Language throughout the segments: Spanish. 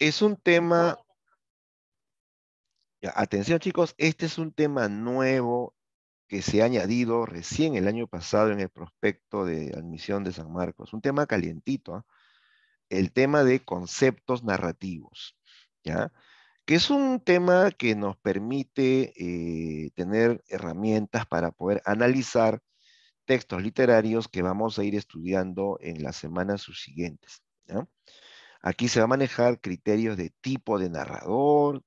es un tema, atención chicos, este es un tema nuevo que se ha añadido recién el año pasado en el prospecto de admisión de San Marcos, un tema calientito, ¿ah? el tema de conceptos narrativos, ¿ya? que es un tema que nos permite eh, tener herramientas para poder analizar textos literarios que vamos a ir estudiando en las semanas subsiguientes. Aquí se va a manejar criterios de tipo de narrador,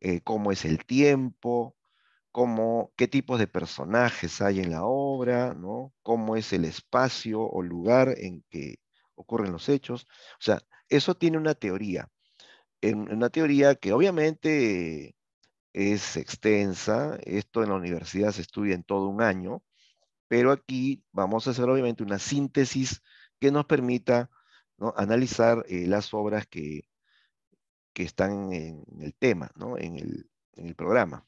eh, cómo es el tiempo, cómo, qué tipos de personajes hay en la obra, ¿no? cómo es el espacio o lugar en que ocurren los hechos. O sea, eso tiene una teoría. En, una teoría que obviamente es extensa, esto en la universidad se estudia en todo un año, pero aquí vamos a hacer obviamente una síntesis que nos permita analizar eh, las obras que, que, están en el tema, ¿no? en, el, en el programa.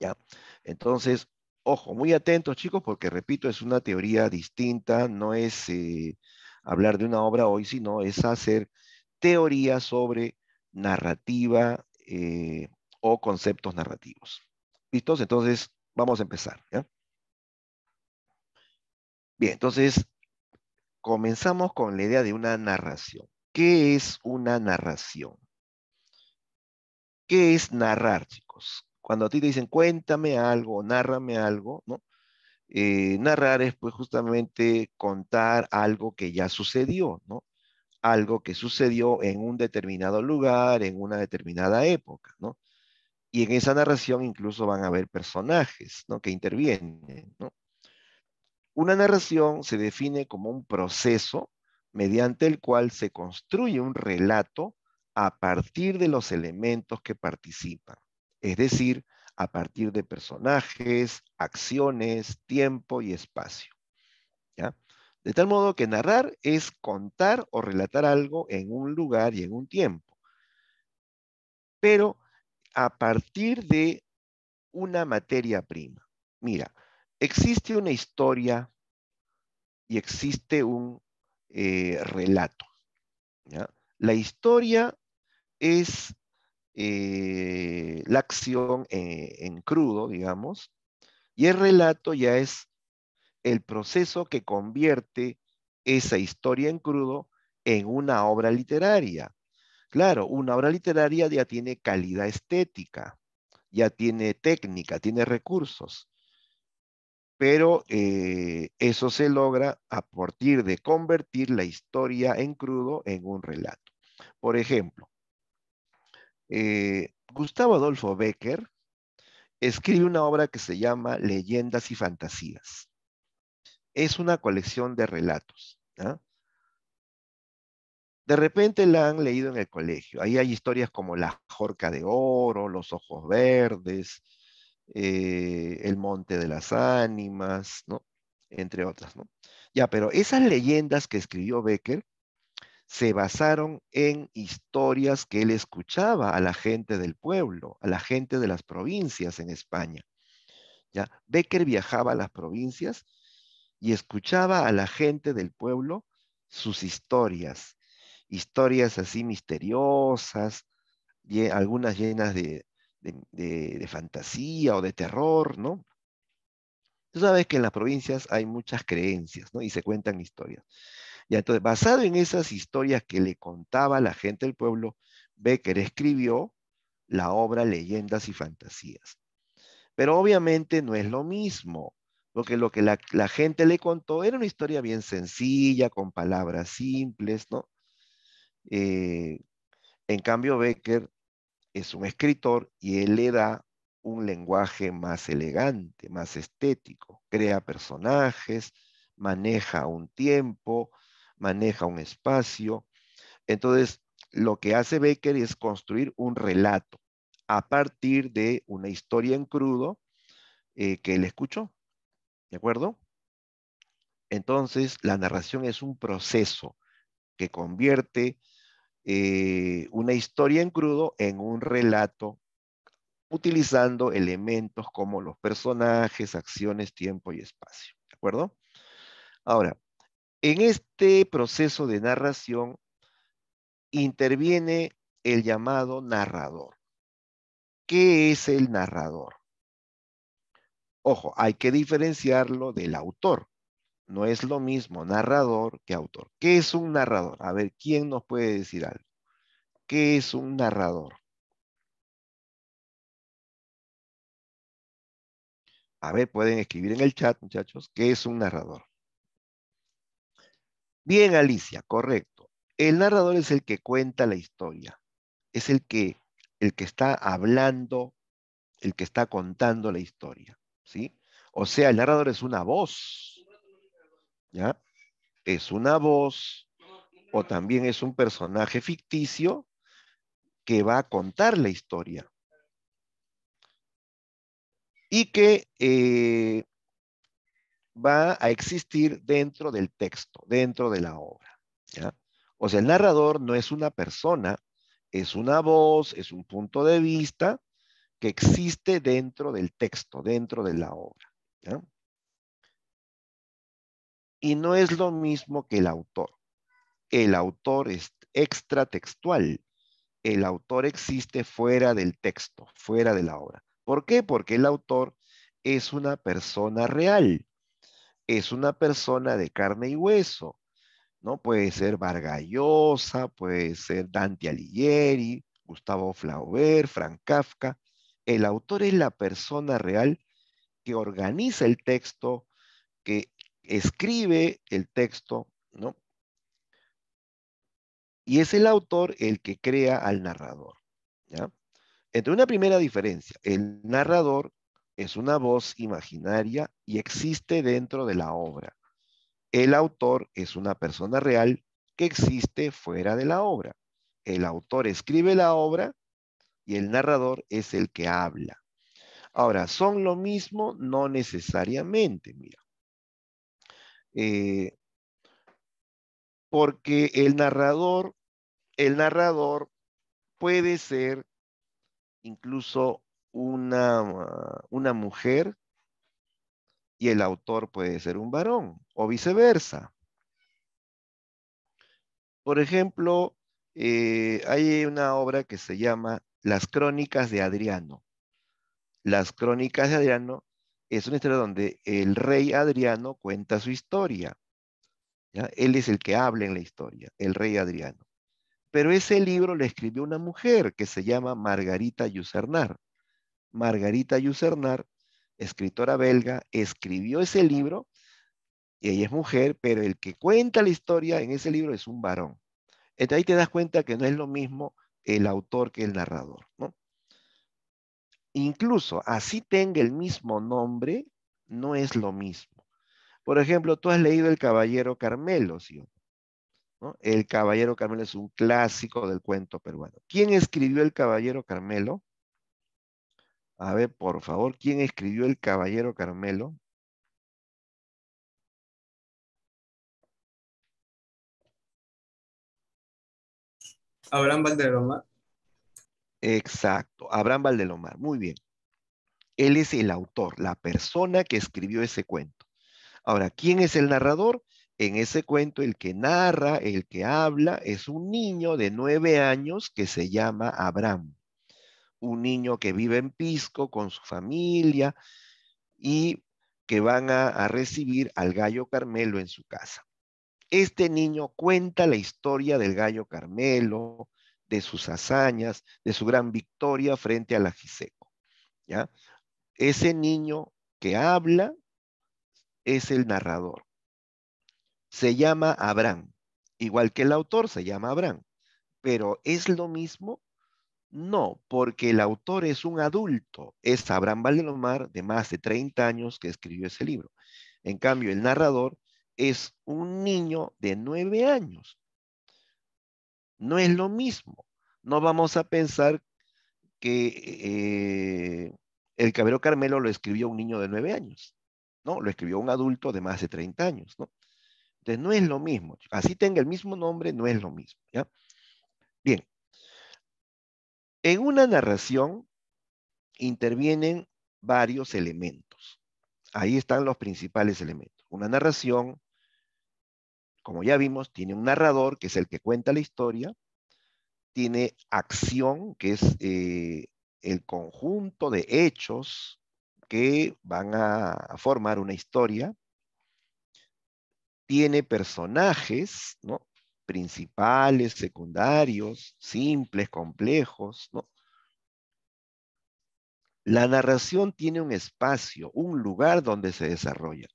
¿ya? Entonces, ojo, muy atentos chicos, porque repito, es una teoría distinta, no es eh, hablar de una obra hoy, sino es hacer teoría sobre narrativa eh, o conceptos narrativos. ¿Listos? Entonces, vamos a empezar. Bien, entonces, comenzamos con la idea de una narración. ¿Qué es una narración? ¿Qué es narrar, chicos? Cuando a ti te dicen, cuéntame algo, nárrame algo, ¿no? Eh, narrar es pues justamente contar algo que ya sucedió, ¿no? Algo que sucedió en un determinado lugar, en una determinada época, ¿no? Y en esa narración incluso van a haber personajes, ¿no? Que intervienen, ¿no? Una narración se define como un proceso mediante el cual se construye un relato a partir de los elementos que participan, es decir, a partir de personajes, acciones, tiempo y espacio. ¿ya? De tal modo que narrar es contar o relatar algo en un lugar y en un tiempo, pero a partir de una materia prima. Mira, existe una historia y existe un eh, relato. La historia es eh, la acción en, crudo, digamos, y el relato ya es el proceso que convierte esa historia en crudo en una obra literaria. Claro, una obra literaria ya tiene calidad estética, ya tiene técnica, tiene recursos, pero eh, eso se logra a partir de convertir la historia en crudo en un relato. Por ejemplo, eh, Gustavo Adolfo Becker escribe una obra que se llama Leyendas y Fantasías. Es una colección de relatos. De repente la han leído en el colegio. Ahí hay historias como La Jorca de Oro, Los Ojos Verdes, eh, El Monte de las Ánimas, entre otras. Ya, pero esas leyendas que escribió Becker se basaron en historias que él escuchaba a la gente del pueblo, a la gente de las provincias en España. ¿Ya? Becker viajaba a las provincias y escuchaba a la gente del pueblo sus historias, historias así misteriosas, algunas llenas de, de, fantasía o de terror, ¿no? Tú sabes que en las provincias hay muchas creencias, ¿no? Y se cuentan historias. Y entonces, basado en esas historias que le contaba la gente del pueblo, Becker escribió la obra Leyendas y Fantasías. Pero obviamente no es lo mismo, porque lo que la, gente le contó era una historia bien sencilla, con palabras simples, ¿no? Eh, en cambio, Becker es un escritor y él le da un lenguaje más elegante, más estético, crea personajes, maneja un tiempo, maneja un espacio. Entonces, lo que hace Becker es construir un relato a partir de una historia en crudo eh, que él escuchó. ¿De acuerdo? Entonces, la narración es un proceso que convierte eh, una historia en crudo en un relato utilizando elementos como los personajes, acciones, tiempo y espacio. ¿De acuerdo? Ahora, en este proceso de narración interviene el llamado narrador. ¿Qué es el narrador? Ojo, hay que diferenciarlo del autor. No es lo mismo narrador que autor. ¿Qué es un narrador? A ver, ¿quién nos puede decir algo? ¿Qué es un narrador? A ver, pueden escribir en el chat, muchachos, ¿qué es un narrador? Bien, Alicia, correcto. El narrador es el que cuenta la historia. Es el que, el que está hablando, el que está contando la historia. ¿Sí? O sea, el narrador es una voz. ¿Ya? Es una voz o también es un personaje ficticio que va a contar la historia y que eh, va a existir dentro del texto, dentro de la obra. O sea, el narrador no es una persona, es una voz, es un punto de vista que existe dentro del texto, dentro de la obra. Y no es lo mismo que el autor. El autor es extratextual. El autor existe fuera del texto, fuera de la obra. ¿Por qué? Porque el autor es una persona real, es una persona de carne y hueso, ¿no? Puede ser Vargallosa, puede ser Dante Alighieri, Gustavo Flaubert, Frank Kafka. El autor es la persona real que organiza el texto, que escribe el texto, ¿no? Y es el autor el que crea al narrador, ¿ya? Entre una primera diferencia, el narrador es una voz imaginaria y existe dentro de la obra. El autor es una persona real que existe fuera de la obra. El autor escribe la obra y el narrador es el que habla. Ahora, ¿son lo mismo? No necesariamente, mira. Eh, porque el narrador, el narrador puede ser incluso una, una mujer y el autor puede ser un varón o viceversa. Por ejemplo, eh, hay una obra que se llama Las Crónicas de Adriano. Las Crónicas de Adriano es una historia donde el rey Adriano cuenta su historia. Él es el que habla en la historia, el rey Adriano. Pero ese libro lo escribió una mujer que se llama Margarita Yusernar. Margarita Yusernar, escritora belga, escribió ese libro y ella es mujer, pero el que cuenta la historia en ese libro es un varón. Entonces ahí te das cuenta que no es lo mismo el autor que el narrador, Incluso así tenga el mismo nombre, no es lo mismo. Por ejemplo, tú has leído El Caballero Carmelo, ¿sí? El Caballero Carmelo es un clásico del cuento peruano. ¿Quién escribió El Caballero Carmelo? A ver, por favor, ¿quién escribió El Caballero Carmelo? Abraham Valdelomar. Exacto, Abraham Valdelomar, muy bien. Él es el autor, la persona que escribió ese cuento. Ahora, ¿quién es el narrador? En ese cuento el que narra, el que habla, es un niño de nueve años que se llama Abraham. Un niño que vive en Pisco con su familia y que van a, a recibir al gallo Carmelo en su casa. Este niño cuenta la historia del gallo Carmelo, de sus hazañas, de su gran victoria frente al Ajiseco. ¿ya? Ese niño que habla es el narrador se llama Abraham, igual que el autor se llama Abraham. Pero ¿es lo mismo? No, porque el autor es un adulto, es Abraham Valdelomar de más de 30 años que escribió ese libro. En cambio, el narrador es un niño de 9 años. No es lo mismo. No vamos a pensar que eh, el Cabrero Carmelo lo escribió un niño de 9 años. No, lo escribió un adulto de más de 30 años, ¿no? Entonces, no es lo mismo. Así tenga el mismo nombre, no es lo mismo. ¿ya? Bien. En una narración intervienen varios elementos. Ahí están los principales elementos. Una narración, como ya vimos, tiene un narrador, que es el que cuenta la historia, tiene acción, que es eh, el conjunto de hechos que van a formar una historia. Tiene personajes, ¿no? Principales, secundarios, simples, complejos, ¿no? La narración tiene un espacio, un lugar donde se desarrolla.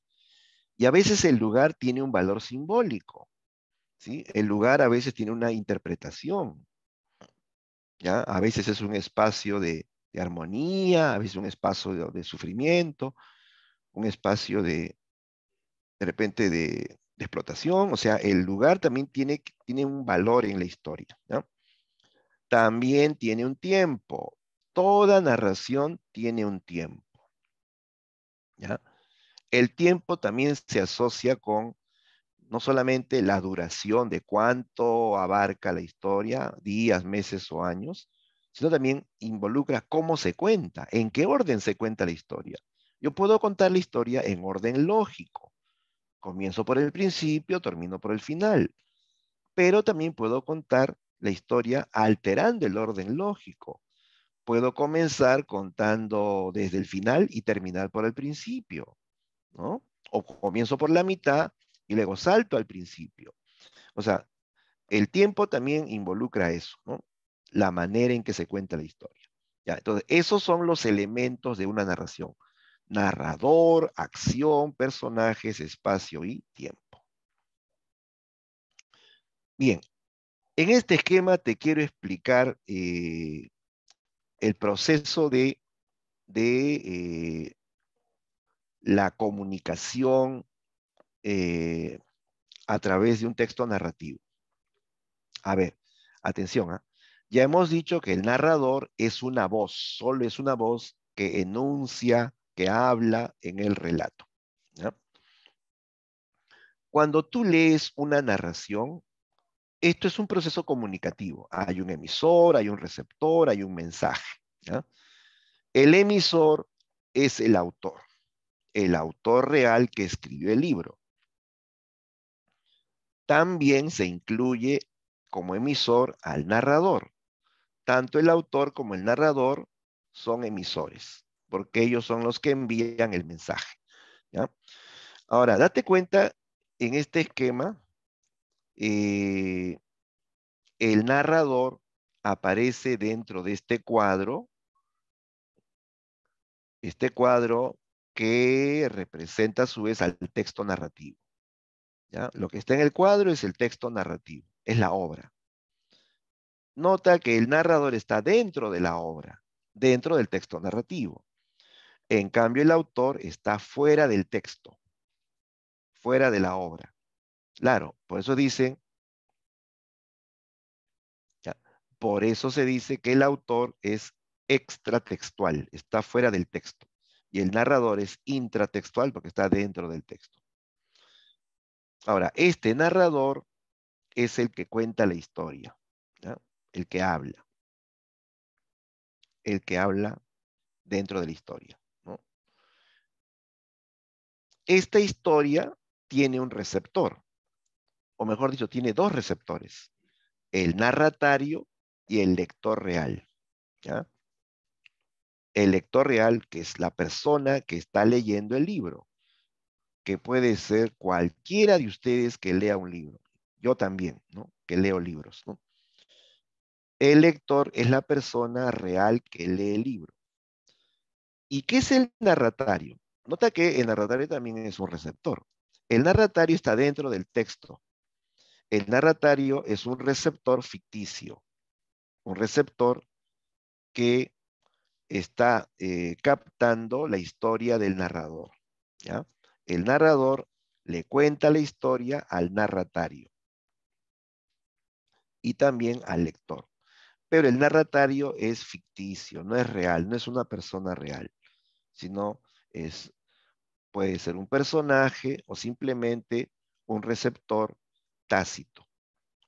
Y a veces el lugar tiene un valor simbólico. ¿sí? El lugar a veces tiene una interpretación. ¿ya? A veces es un espacio de, armonía, a veces un espacio de, sufrimiento, un espacio de, de repente, de, explotación. O sea, el lugar también tiene, tiene un valor en la historia. También tiene un tiempo. Toda narración tiene un tiempo. ¿ya? El tiempo también se asocia con no solamente la duración de cuánto abarca la historia, días, meses o años, sino también involucra cómo se cuenta, en qué orden se cuenta la historia. Yo puedo contar la historia en orden lógico. Comienzo por el principio, termino por el final. Pero también puedo contar la historia alterando el orden lógico. Puedo comenzar contando desde el final y terminar por el principio. ¿No? O comienzo por la mitad y luego salto al principio. O sea, el tiempo también involucra eso, ¿no? La manera en que se cuenta la historia. ¿ya? Entonces, esos son los elementos de una narración. Narrador, acción, personajes, espacio y tiempo. Bien, en este esquema te quiero explicar eh, el proceso de, eh, la comunicación eh, a través de un texto narrativo. A ver, atención, ¿ah? ya hemos dicho que el narrador es una voz, solo es una voz que enuncia, que habla en el relato. Cuando tú lees una narración, esto es un proceso comunicativo. Hay un emisor, hay un receptor, hay un mensaje. El emisor es el autor el autor real que escribió el libro. También se incluye como emisor al narrador. Tanto el autor como el narrador son emisores, porque ellos son los que envían el mensaje. Ahora, date cuenta, en este esquema, eh, el narrador aparece dentro de este cuadro. Este cuadro que representa a su vez al texto narrativo. ¿ya? Lo que está en el cuadro es el texto narrativo, es la obra. Nota que el narrador está dentro de la obra, dentro del texto narrativo. En cambio, el autor está fuera del texto, fuera de la obra. Claro, por eso dicen, por eso se dice que el autor es extratextual, está fuera del texto y el narrador es intratextual porque está dentro del texto. Ahora, este narrador es el que cuenta la historia, el que habla, el que habla dentro de la historia. Esta historia tiene un receptor, o mejor dicho, tiene dos receptores, el narratario y el lector real. ¿ya? El lector real, que es la persona que está leyendo el libro, que puede ser cualquiera de ustedes que lea un libro. Yo también, ¿no? Que leo libros, ¿no? El lector es la persona real que lee el libro. ¿Y qué es el narratario? Nota que el narratario también es un receptor. El narratario está dentro del texto. El narratario es un receptor ficticio, un receptor que está eh, captando la historia del narrador. ¿ya? El narrador le cuenta la historia al narratario y también al lector. Pero el narratario es ficticio, no es real, no es una persona real, sino es, puede ser un personaje o simplemente un receptor tácito.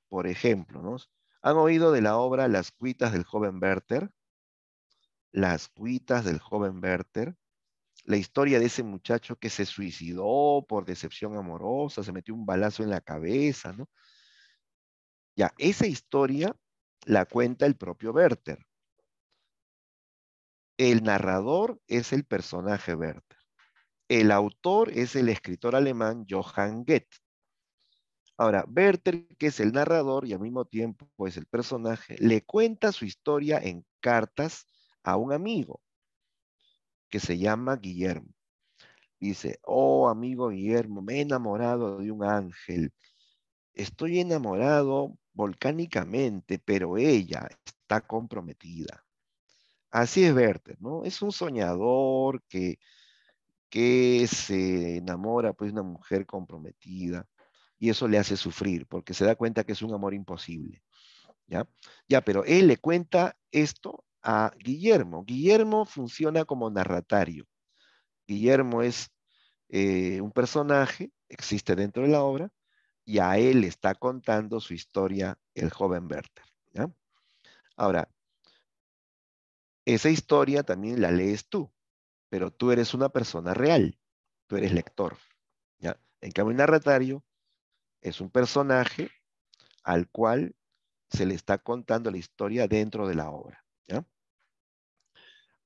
Por ejemplo. ¿han oído de la obra Las cuitas del joven Werther? Las cuitas del joven Werther, la historia de ese muchacho que se suicidó por decepción amorosa, se metió un balazo en la cabeza, ¿no? Ya, esa historia la cuenta el propio Werther. El narrador es el personaje Werther. El autor es el escritor alemán Johann Goethe. Ahora, Werther, que es el narrador y al mismo tiempo es el personaje, le cuenta su historia en cartas a un amigo que se llama Guillermo. Dice, oh amigo Guillermo, me he enamorado de un ángel. Estoy enamorado volcánicamente, pero ella está comprometida. Así es Werther, ¿no? Es un soñador que, que se enamora pues de una mujer comprometida y eso le hace sufrir porque se da cuenta que es un amor imposible. ¿Ya? Ya, pero él le cuenta esto a Guillermo. Guillermo funciona como narratario. Guillermo es eh, un personaje, existe dentro de la obra, y a él le está contando su historia el joven Werther. Ahora, esa historia también la lees tú, pero tú eres una persona real, tú eres lector. ¿ya? En cambio, el narratario es un personaje al cual se le está contando la historia dentro de la obra. ¿ya?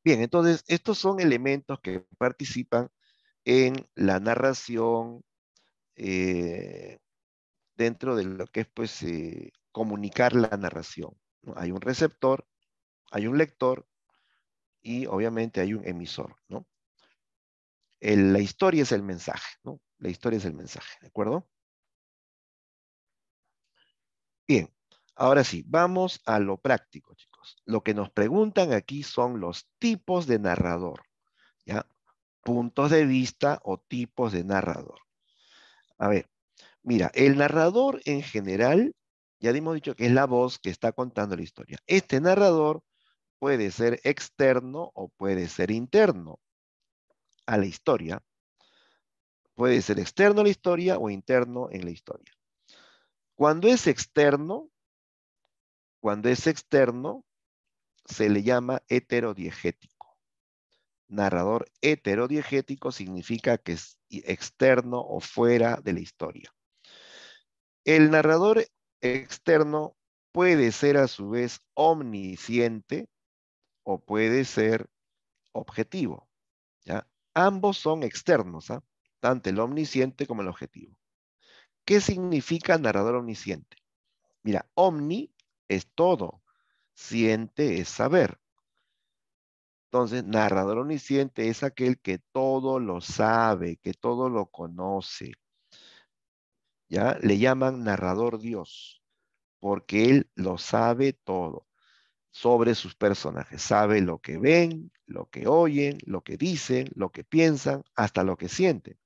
Bien, entonces estos son elementos que participan en la narración eh, dentro de lo que es pues eh, comunicar la narración. Hay un receptor, hay un lector y obviamente hay un emisor, ¿no? la historia es el mensaje, ¿no? La historia es el mensaje, ¿de acuerdo? Bien, ahora sí, vamos a lo práctico. Lo que nos preguntan aquí son los tipos de narrador, ¿ya? Puntos de vista o tipos de narrador. A ver, mira, el narrador en general, ya hemos dicho que es la voz que está contando la historia. Este narrador puede ser externo o puede ser interno a la historia. Puede ser externo a la historia o interno en la historia. Cuando es externo, cuando es externo, se le llama heterodiegético. Narrador heterodiegético significa que es externo o fuera de la historia. El narrador externo puede ser a su vez omnisciente o puede ser objetivo. ¿ya? Ambos son externos, ¿ah? tanto el omnisciente como el objetivo. ¿Qué significa narrador omnisciente? Mira, omni es todo, ciente es saber. Entonces, narrador omnisciente es aquel que todo lo sabe, que todo lo conoce. ¿Ya? Le llaman narrador Dios, porque él lo sabe todo sobre sus personajes. Sabe lo que ven, lo que oyen, lo que dicen, lo que piensan, hasta lo que sienten.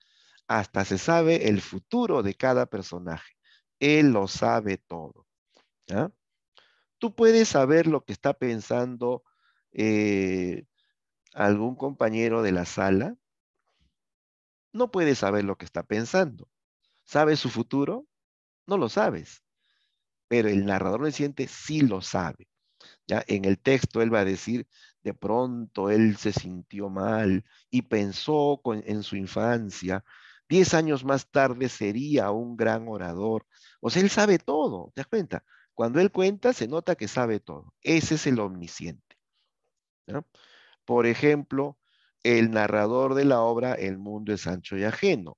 Hasta se sabe el futuro de cada personaje. Él lo sabe todo. Tú puedes saber lo que está pensando eh, algún compañero de la sala. No puedes saber lo que está pensando. ¿Sabes su futuro? No lo sabes. Pero el narrador siente sí lo sabe. ¿ya? En el texto él va a decir, de pronto él se sintió mal y pensó en su infancia. Diez años más tarde sería un gran orador. O sea, él sabe todo, ¿te das cuenta? Cuando él cuenta, se nota que sabe todo. Ese es el omnisciente. Por ejemplo, el narrador de la obra El mundo es ancho y ajeno.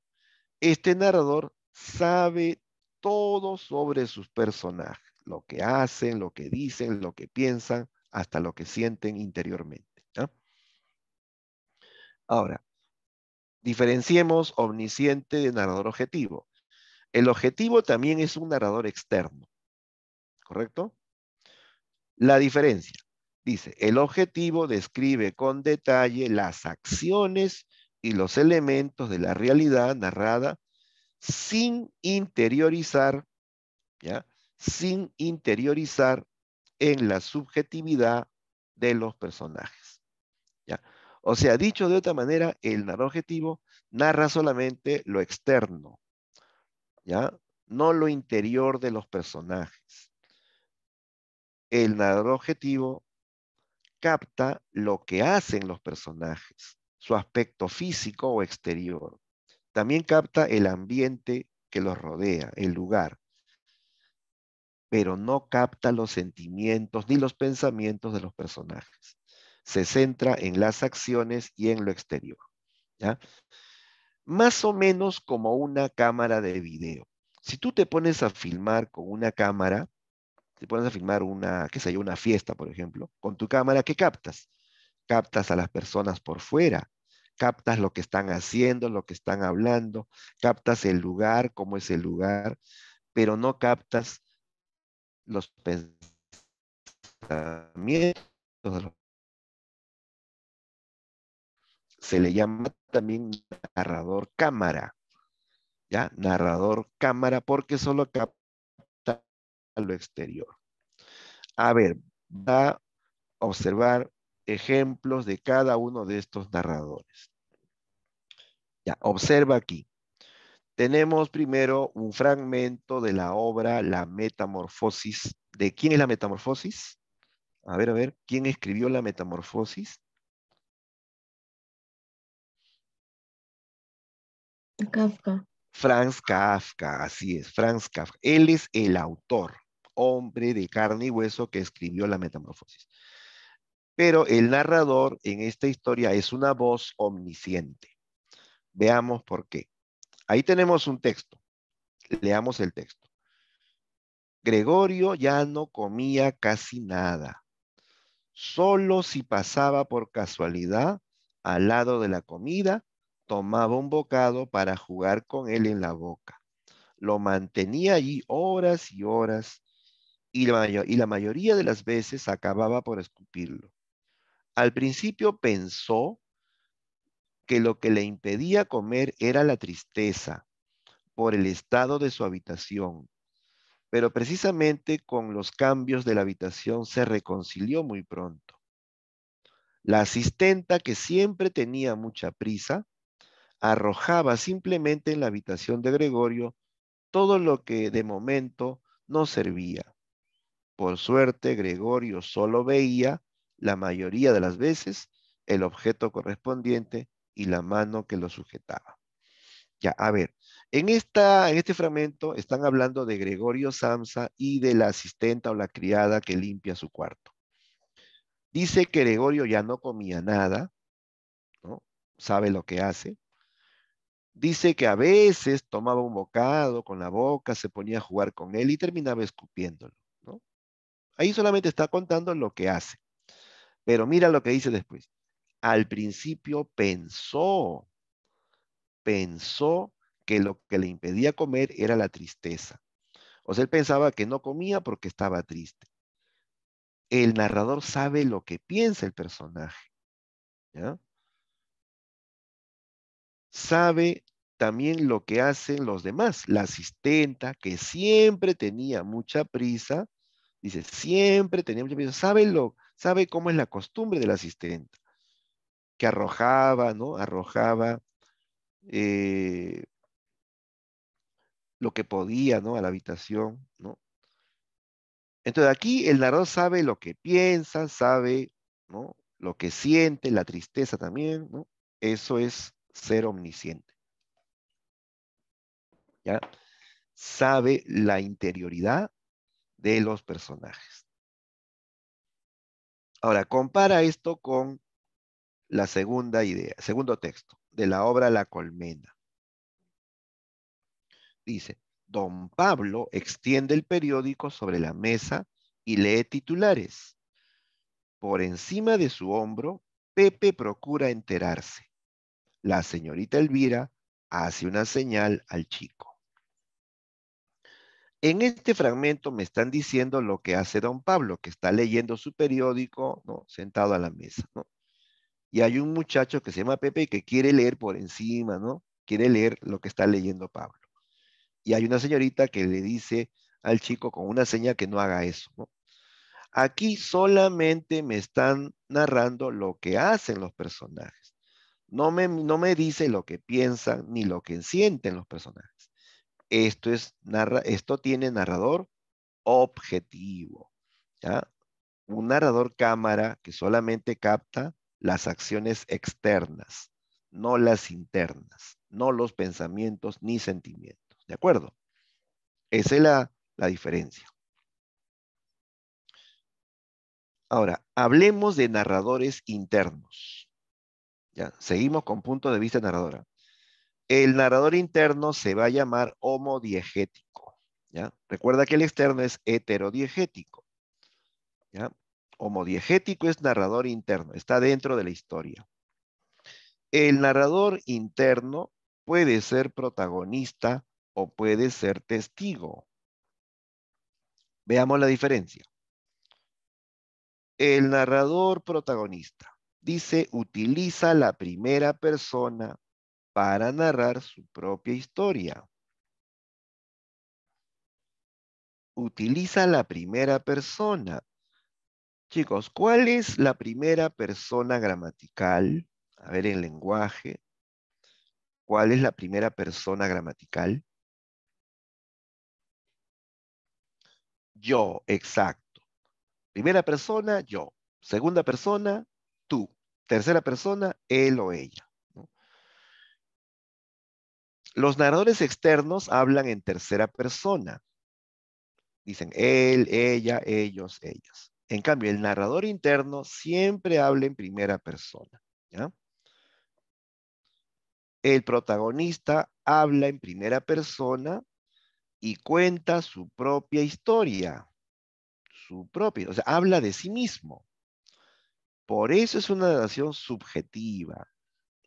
Este narrador sabe todo sobre sus personajes lo que hacen, lo que dicen, lo que piensan, hasta lo que sienten interiormente. Ahora, diferenciemos omnisciente de narrador objetivo. El objetivo también es un narrador externo, ¿correcto? La diferencia, dice, el objetivo describe con detalle las acciones y los elementos de la realidad narrada sin interiorizar, ¿ya? sin interiorizar en la subjetividad de los personajes. ¿ya? O sea, dicho de otra manera, el narrador objetivo narra solamente lo externo, ¿ya? no lo interior de los personajes. El narrador objetivo capta lo que hacen los personajes, su aspecto físico o exterior. También capta el ambiente que los rodea, el lugar pero no capta los sentimientos ni los pensamientos de los personajes. Se centra en las acciones y en lo exterior. ¿ya? Más o menos como una cámara de video. Si tú te pones a filmar con una cámara, te pones a filmar una, qué sé yo, una fiesta, por ejemplo, con tu cámara, ¿qué captas? Captas a las personas por fuera, captas lo que están haciendo, lo que están hablando, captas el lugar, cómo es el lugar, pero no captas los pensamientos Se le llama también narrador cámara, ¿ya? Narrador cámara porque solo capta lo exterior. A ver, va a observar ejemplos de cada uno de estos narradores. Ya, observa aquí. Tenemos primero un fragmento de la obra La Metamorfosis. ¿De quién es la Metamorfosis? A ver, a ver, ¿quién escribió la Metamorfosis? Kafka. Franz Kafka, así es, Franz Kafka. Él es el autor, hombre de carne y hueso que escribió la Metamorfosis. Pero el narrador en esta historia es una voz omnisciente. Veamos por qué. Ahí tenemos un texto. Leamos el texto. Gregorio ya no comía casi nada. Solo si pasaba por casualidad al lado de la comida, tomaba un bocado para jugar con él en la boca. Lo mantenía allí horas y horas y la, mayoría de las veces acababa por escupirlo. Al principio pensó que lo que le impedía comer era la tristeza por el estado de su habitación, pero precisamente con los cambios de la habitación se reconcilió muy pronto. La asistenta, que siempre tenía mucha prisa, arrojaba simplemente en la habitación de Gregorio todo lo que de momento no servía. Por suerte, Gregorio solo veía la mayoría de las veces el objeto correspondiente y la mano que lo sujetaba. Ya, a ver, en, esta, en este fragmento están hablando de Gregorio Samsa y de la asistenta o la criada que limpia su cuarto. Dice que Gregorio ya no comía nada, ¿no? Sabe lo que hace. Dice que a veces tomaba un bocado con la boca, se ponía a jugar con él y terminaba escupiéndolo. Ahí solamente está contando lo que hace. Pero mira lo que dice después. Al principio pensó, pensó que lo que le impedía comer era la tristeza. O sea, él pensaba que no comía porque estaba triste. El narrador sabe lo que piensa el personaje. Sabe también lo que hacen los demás. La asistenta, que siempre tenía mucha prisa, dice, siempre tenía prisa, sabe lo, sabe cómo es la costumbre del asistente, que arrojaba, ¿no? Arrojaba eh, lo que podía, ¿no? A la habitación, ¿no? Entonces aquí el narrador sabe lo que piensa, sabe, ¿no? Lo que siente, la tristeza también, ¿no? Eso es ser omnisciente. ¿Ya? Sabe la interioridad de los personajes. Ahora, compara esto con la segunda idea, segundo texto, de la obra La Colmena. Dice, don Pablo extiende el periódico sobre la mesa y lee titulares. Por encima de su hombro, Pepe procura enterarse. La señorita Elvira hace una señal al chico. En este fragmento me están diciendo lo que hace don Pablo, que está leyendo su periódico, ¿no? Sentado a la mesa, ¿no? Y hay un muchacho que se llama Pepe que quiere leer por encima, ¿no? Quiere leer lo que está leyendo Pablo. Y hay una señorita que le dice al chico con una seña que no haga eso, ¿no? Aquí solamente me están narrando lo que hacen los personajes. No me, no me dice lo que piensan ni lo que sienten los personajes. Esto, es, esto tiene narrador objetivo. ¿ya? Un narrador cámara que solamente capta las acciones externas, no las internas, no los pensamientos ni sentimientos. ¿De acuerdo? Esa es la, la diferencia. Ahora, hablemos de narradores internos. Ya, seguimos con punto de vista narradora. El narrador interno se va a llamar homodiegético. ¿ya? Recuerda que el externo es heterodiegético. ¿ya? Homodiegético es narrador interno, está dentro de la historia. El narrador interno puede ser protagonista o puede ser testigo. Veamos la diferencia. El narrador protagonista dice utiliza la primera persona para narrar su propia historia. Utiliza la primera persona. Chicos, ¿cuál es la primera persona gramatical? A ver, en lenguaje. ¿Cuál es la primera persona gramatical? Yo, exacto. Primera persona, yo. Segunda persona, tú. Tercera persona, él o ella. Los narradores externos hablan en tercera persona. Dicen él, ella, ellos, ellas. En cambio, el narrador interno siempre habla en primera persona. El protagonista habla en primera persona y cuenta su propia historia. Su propia, o sea, habla de sí mismo. Por eso es una narración subjetiva,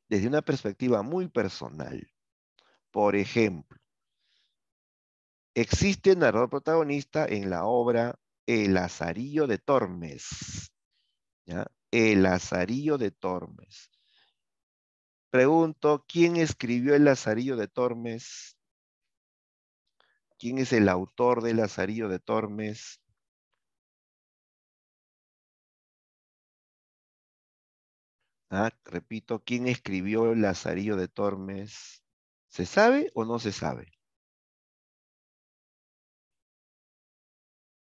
desde una perspectiva muy personal. Por ejemplo, existe un narrador protagonista en la obra El Lazarillo de Tormes. El Lazarillo de Tormes. Pregunto, ¿quién escribió El Lazarillo de Tormes? ¿Quién es el autor del Lazarillo de Tormes? Ah, repito, ¿quién escribió El Lazarillo de Tormes? ¿Se sabe o no se sabe?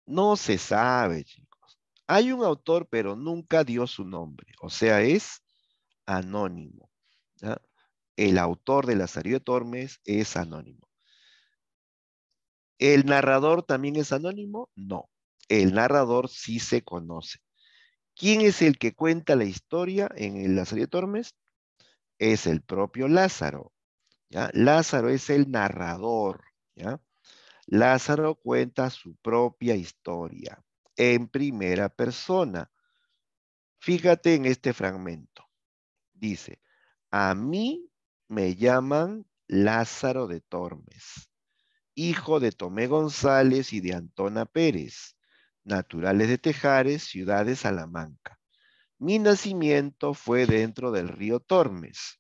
No se sabe, chicos. Hay un autor, pero nunca dio su nombre. O sea, es anónimo. El autor de Lazarillo de Tormes es anónimo. ¿El narrador también es anónimo? No. El narrador sí se conoce. ¿Quién es el que cuenta la historia en el Lazarillo de Tormes? Es el propio Lázaro. Lázaro es el narrador. Lázaro cuenta su propia historia en primera persona. Fíjate en este fragmento. Dice, a mí me llaman Lázaro de Tormes, hijo de Tomé González y de Antona Pérez, naturales de Tejares, ciudad de Salamanca. Mi nacimiento fue dentro del río Tormes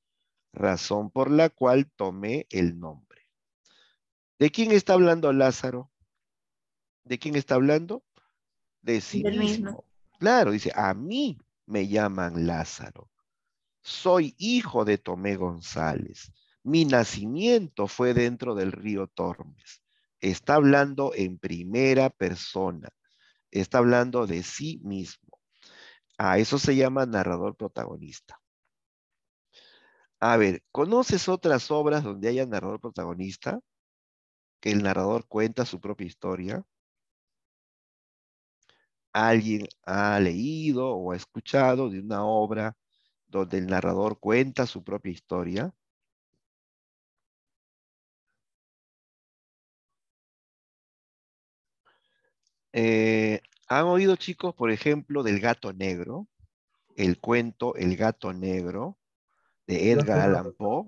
razón por la cual tomé el nombre. ¿De quién está hablando Lázaro? ¿De quién está hablando? De sí mismo. Claro, dice, a mí me llaman Lázaro. Soy hijo de Tomé González. Mi nacimiento fue dentro del río Tormes. Está hablando en primera persona. Está hablando de sí mismo. A eso se llama narrador protagonista. A ver, ¿conoces otras obras donde haya narrador protagonista? Que el narrador cuenta su propia historia. ¿Alguien ha leído o ha escuchado de una obra donde el narrador cuenta su propia historia? Eh, ¿Han oído, chicos, por ejemplo, del gato negro? El cuento El gato negro de Edgar Allan Poe.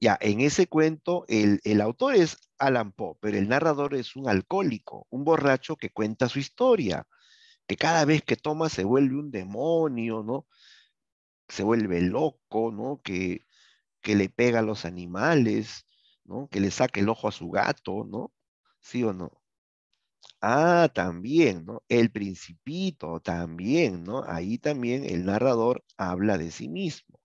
Ya, en ese cuento el, el, autor es Allan Poe, pero el narrador es un alcohólico, un borracho que cuenta su historia, que cada vez que toma se vuelve un demonio, ¿no? Se vuelve loco, ¿no? Que, que le pega a los animales, ¿no? Que le saca el ojo a su gato, ¿no? ¿Sí o no? Ah, también, ¿no? El principito, también, ¿no? Ahí también el narrador habla de sí mismo.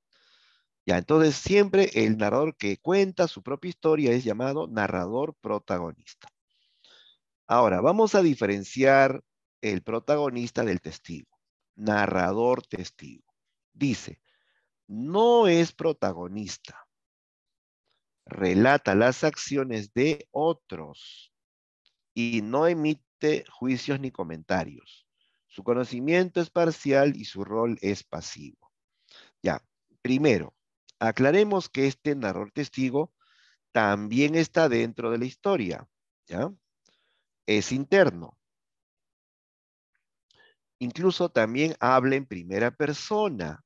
Ya, entonces siempre el narrador que cuenta su propia historia es llamado narrador protagonista. Ahora, vamos a diferenciar el protagonista del testigo. Narrador testigo. Dice, no es protagonista. Relata las acciones de otros y no emite juicios ni comentarios. Su conocimiento es parcial y su rol es pasivo. Ya, primero, aclaremos que este narrador testigo también está dentro de la historia, ¿ya? Es interno. Incluso también habla en primera persona,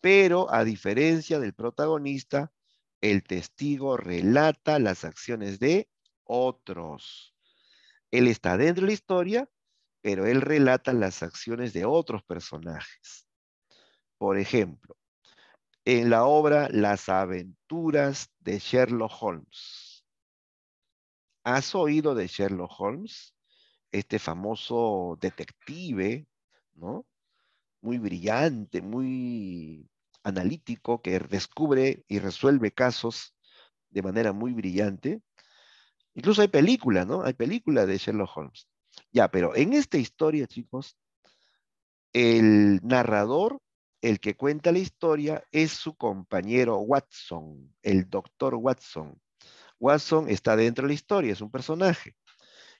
pero a diferencia del protagonista, el testigo relata las acciones de otros. Él está dentro de la historia, pero él relata las acciones de otros personajes. Por ejemplo, en la obra Las aventuras de Sherlock Holmes. ¿Has oído de Sherlock Holmes? Este famoso detective, ¿no? Muy brillante, muy analítico, que descubre y resuelve casos de manera muy brillante. Incluso hay película, ¿no? Hay película de Sherlock Holmes. Ya, pero en esta historia, chicos, el narrador el que cuenta la historia es su compañero Watson, el doctor Watson. Watson está dentro de la historia, es un personaje.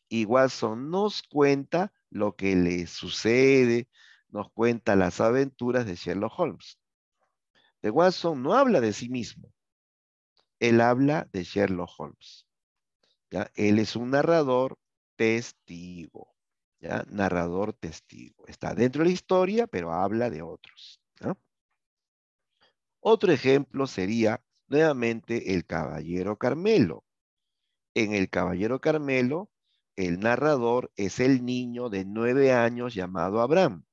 Y Watson nos cuenta lo que le sucede, nos cuenta las aventuras de Sherlock Holmes. De Watson no habla de sí mismo, él habla de Sherlock Holmes. ¿ya? Él es un narrador testigo, ¿ya? narrador testigo. Está dentro de la historia, pero habla de otros. Otro ejemplo sería nuevamente el Caballero Carmelo. En el Caballero Carmelo, el narrador es el niño de nueve años llamado Abraham,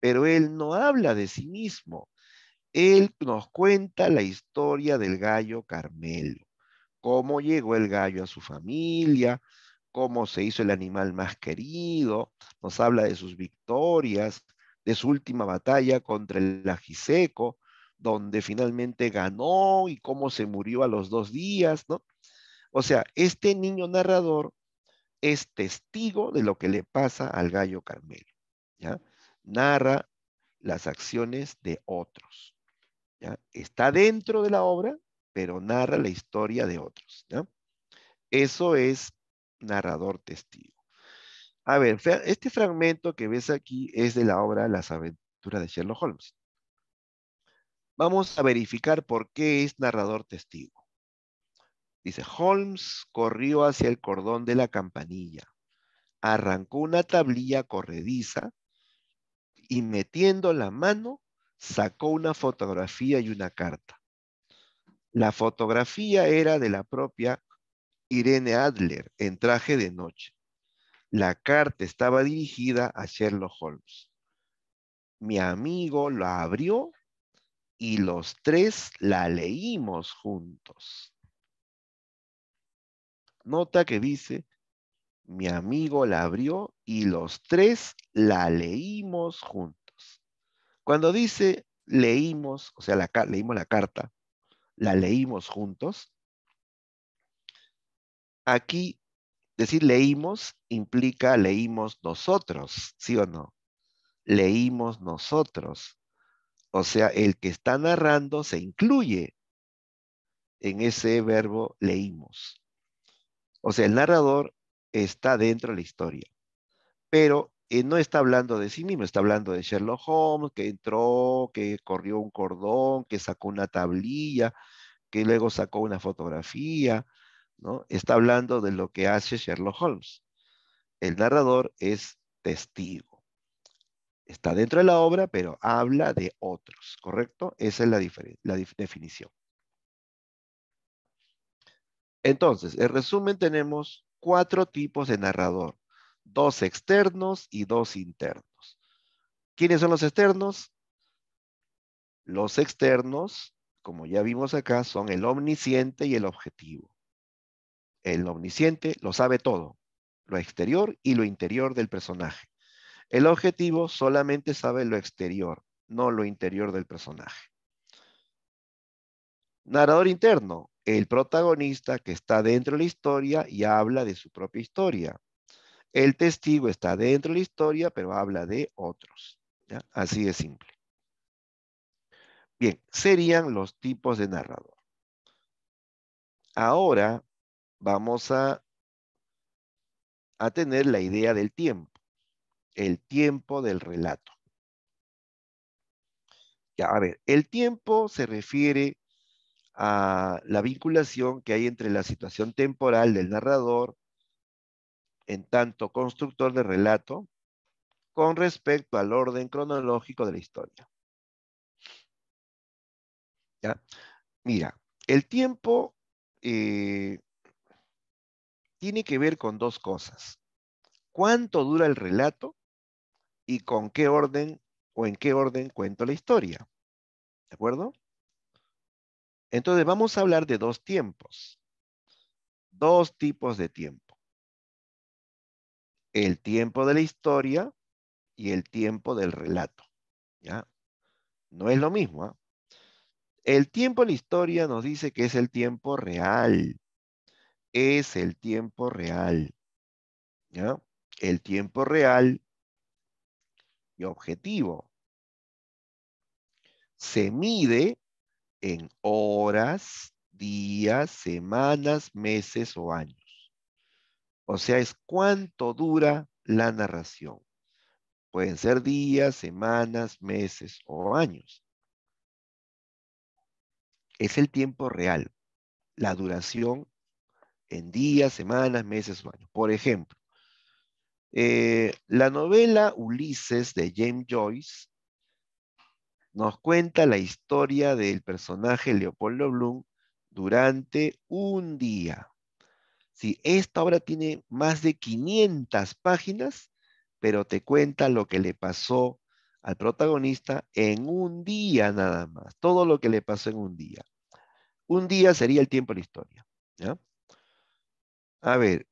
pero él no habla de sí mismo. Él nos cuenta la historia del gallo Carmelo, cómo llegó el gallo a su familia, cómo se hizo el animal más querido, nos habla de sus victorias, de su última batalla contra el ajiseco, donde finalmente ganó y cómo se murió a los dos días, ¿no? O sea, este niño narrador es testigo de lo que le pasa al gallo Carmelo, ¿ya? Narra las acciones de otros, ¿ya? Está dentro de la obra, pero narra la historia de otros, ¿ya? Eso es narrador testigo. A ver, este fragmento que ves aquí es de la obra Las aventuras de Sherlock Holmes. Vamos a verificar por qué es narrador testigo. Dice, Holmes corrió hacia el cordón de la campanilla, arrancó una tablilla corrediza y metiendo la mano sacó una fotografía y una carta. La fotografía era de la propia Irene Adler en traje de noche. La carta estaba dirigida a Sherlock Holmes. Mi amigo la abrió y los tres la leímos juntos. Nota que dice, mi amigo la abrió y los tres la leímos juntos. Cuando dice leímos, o sea, leímos la carta, la leímos juntos, aquí Decir leímos implica leímos nosotros, ¿sí o no? Leímos nosotros. O sea, el que está narrando se incluye en ese verbo leímos. O sea, el narrador está dentro de la historia, pero él no está hablando de sí mismo, está hablando de Sherlock Holmes, que entró, que corrió un cordón, que sacó una tablilla, que luego sacó una fotografía, Está hablando de lo que hace Sherlock Holmes. El narrador es testigo. Está dentro de la obra, pero habla de otros, ¿correcto? Esa es la, la definición. Entonces, en resumen tenemos cuatro tipos de narrador. Dos externos y dos internos. ¿Quiénes son los externos? Los externos, como ya vimos acá, son el omnisciente y el objetivo. El omnisciente lo sabe todo, lo exterior y lo interior del personaje. El objetivo solamente sabe lo exterior, no lo interior del personaje. Narrador interno, el protagonista que está dentro de la historia y habla de su propia historia. El testigo está dentro de la historia, pero habla de otros. Así de simple. Bien, serían los tipos de narrador. Ahora vamos a, a tener la idea del tiempo. el tiempo del relato. Ya, a ver, el tiempo se refiere a la vinculación que hay entre la situación temporal del narrador, en tanto constructor de relato, con respecto al orden cronológico de la historia. ¿Ya? Mira, el tiempo eh, tiene que ver con dos cosas. ¿Cuánto dura el relato? Y con qué orden o en qué orden cuento la historia. ¿De acuerdo? Entonces vamos a hablar de dos tiempos. Dos tipos de tiempo. El tiempo de la historia y el tiempo del relato. ¿Ya? No es lo mismo. ¿ah? El tiempo de la historia nos dice que es el tiempo real. Es el tiempo real. El tiempo real y objetivo se mide en horas, días, semanas, meses o años. O sea, es cuánto dura la narración. Pueden ser días, semanas, meses o años. Es el tiempo real, la duración en días, semanas, meses o años. Por ejemplo, eh, la novela Ulises de James Joyce nos cuenta la historia del personaje Leopoldo Bloom durante un día. Si esta obra tiene más de 500 páginas, pero te cuenta lo que le pasó al protagonista en un día nada más, todo lo que le pasó en un día. Un día sería el tiempo de la historia. A ver,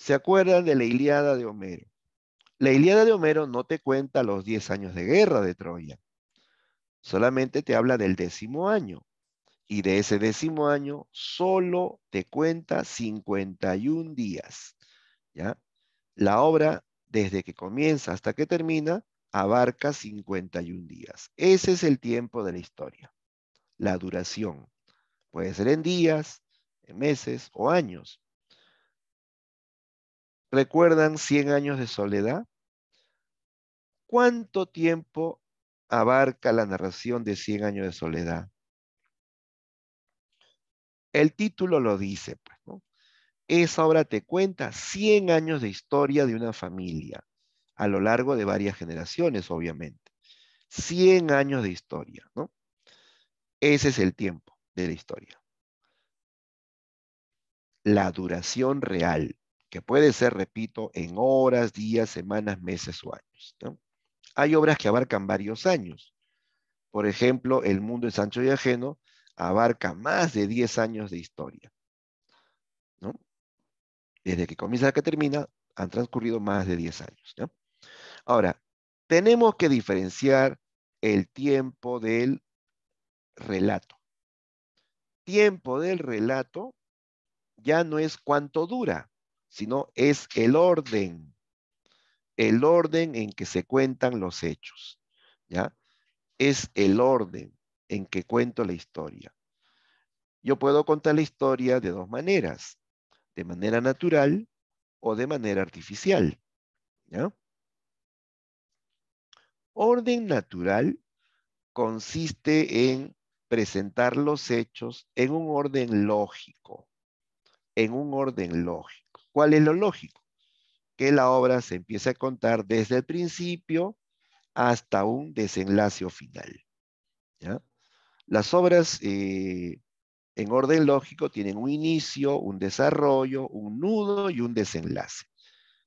¿Se acuerdan de la Iliada de Homero? La Iliada de Homero no te cuenta los 10 años de guerra de Troya. Solamente te habla del décimo año. Y de ese décimo año solo te cuenta 51 días. ¿Ya? La obra, desde que comienza hasta que termina, abarca 51 días. Ese es el tiempo de la historia. La duración. Puede ser en días, en meses o años. ¿Recuerdan 100 años de soledad? ¿Cuánto tiempo abarca la narración de 100 años de soledad? El título lo dice, pues, ¿no? Esa obra te cuenta 100 años de historia de una familia, a lo largo de varias generaciones, obviamente. 100 años de historia, ¿no? Ese es el tiempo de la historia. La duración real que puede ser, repito, en horas, días, semanas, meses o años. Hay obras que abarcan varios años. Por ejemplo, El mundo de Sancho y Ajeno abarca más de 10 años de historia. Desde que comienza que termina, han transcurrido más de 10 años. Ahora, tenemos que diferenciar el tiempo del relato. Tiempo del relato ya no es cuánto dura, sino es el orden, el orden en que se cuentan los hechos, ¿ya? Es el orden en que cuento la historia. Yo puedo contar la historia de dos maneras, de manera natural o de manera artificial, ¿ya? Orden natural consiste en presentar los hechos en un orden lógico, en un orden lógico. ¿Cuál es lo lógico? Que la obra se empiece a contar desde el principio hasta un desenlace final. Las obras eh, en orden lógico tienen un inicio, un desarrollo, un nudo y un desenlace.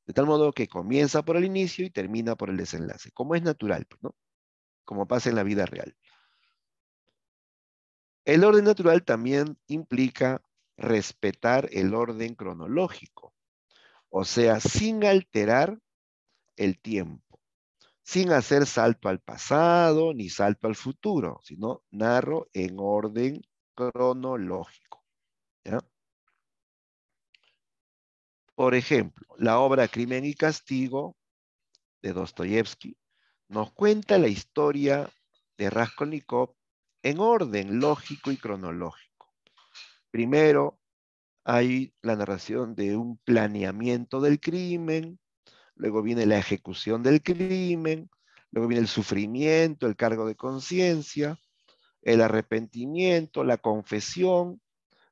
De tal modo que comienza por el inicio y termina por el desenlace, como es natural, ¿no? Como pasa en la vida real. El orden natural también implica respetar el orden cronológico, o sea, sin alterar el tiempo, sin hacer salto al pasado ni salto al futuro, sino narro en orden cronológico. Por ejemplo, la obra Crimen y Castigo de Dostoyevsky nos cuenta la historia de Raskolnikov en orden lógico y cronológico. Primero hay la narración de un planeamiento del crimen, luego viene la ejecución del crimen, luego viene el sufrimiento, el cargo de conciencia, el arrepentimiento, la confesión,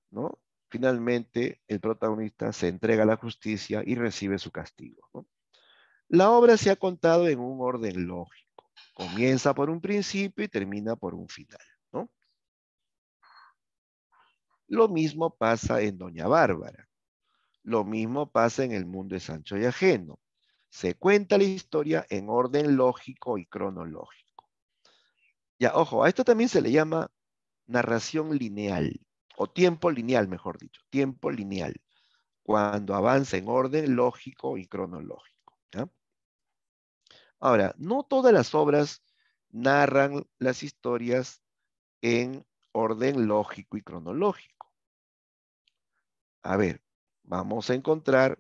¿no? Finalmente, el protagonista se entrega a la justicia y recibe su castigo. La obra se ha contado en un orden lógico. Comienza por un principio y termina por un final. Lo mismo pasa en Doña Bárbara. Lo mismo pasa en el mundo de Sancho y Ajeno. Se cuenta la historia en orden lógico y cronológico. Ya, ojo, a esto también se le llama narración lineal, o tiempo lineal, mejor dicho, tiempo lineal, cuando avanza en orden lógico y cronológico. Ahora, no todas las obras narran las historias en orden lógico y cronológico. A ver, vamos a encontrar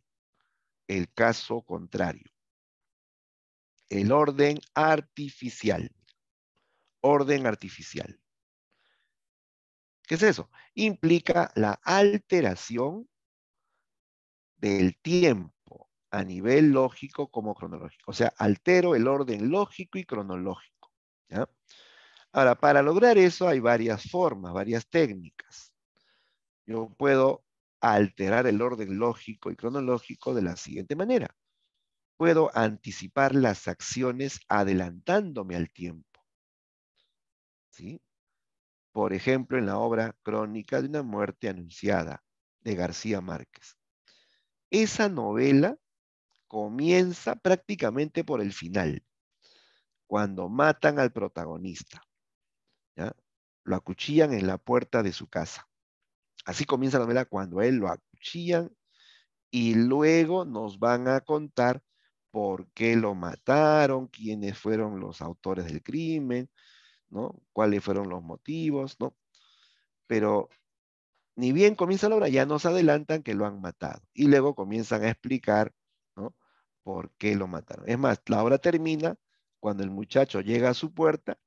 el caso contrario. El orden artificial. Orden artificial. ¿Qué es eso? Implica la alteración del tiempo a nivel lógico como cronológico. O sea, altero el orden lógico y cronológico. Ahora, para lograr eso hay varias formas, varias técnicas. Yo puedo alterar el orden lógico y cronológico de la siguiente manera. Puedo anticipar las acciones adelantándome al tiempo. ¿Sí? Por ejemplo, en la obra Crónica de una muerte anunciada de García Márquez. Esa novela comienza prácticamente por el final, cuando matan al protagonista. ¿ya? Lo acuchillan en la puerta de su casa. Así comienza la novela cuando él lo acuchillan y luego nos van a contar por qué lo mataron, quiénes fueron los autores del crimen, ¿no? Cuáles fueron los motivos, ¿no? Pero ni bien comienza la obra, ya nos adelantan que lo han matado. Y luego comienzan a explicar, ¿no? Por qué lo mataron. Es más, la obra termina cuando el muchacho llega a su puerta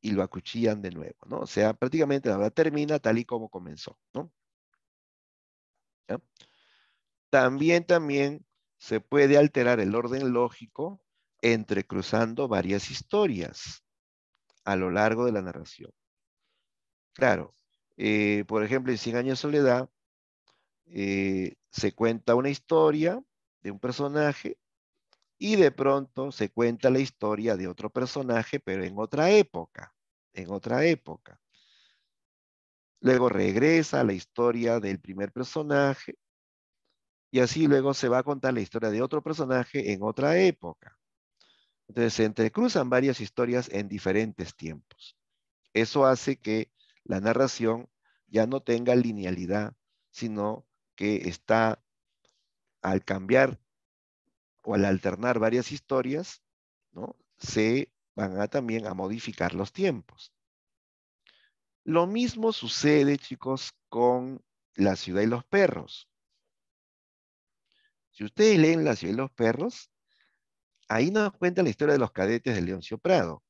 y lo acuchillan de nuevo, ¿no? O sea, prácticamente la obra termina tal y como comenzó, ¿no? También, también se puede alterar el orden lógico entrecruzando varias historias a lo largo de la narración. Claro, eh, por ejemplo, en Cien años de soledad eh, se cuenta una historia de un personaje y de pronto se cuenta la historia de otro personaje, pero en otra época, en otra época. Luego regresa la historia del primer personaje y así luego se va a contar la historia de otro personaje en otra época. Entonces se entrecruzan varias historias en diferentes tiempos. Eso hace que la narración ya no tenga linealidad, sino que está al cambiar o al alternar varias historias, ¿no? se van a también a modificar los tiempos. Lo mismo sucede, chicos, con La ciudad y los perros. Si ustedes leen La ciudad y los perros, ahí nos cuenta la historia de los cadetes de Leoncio Prado.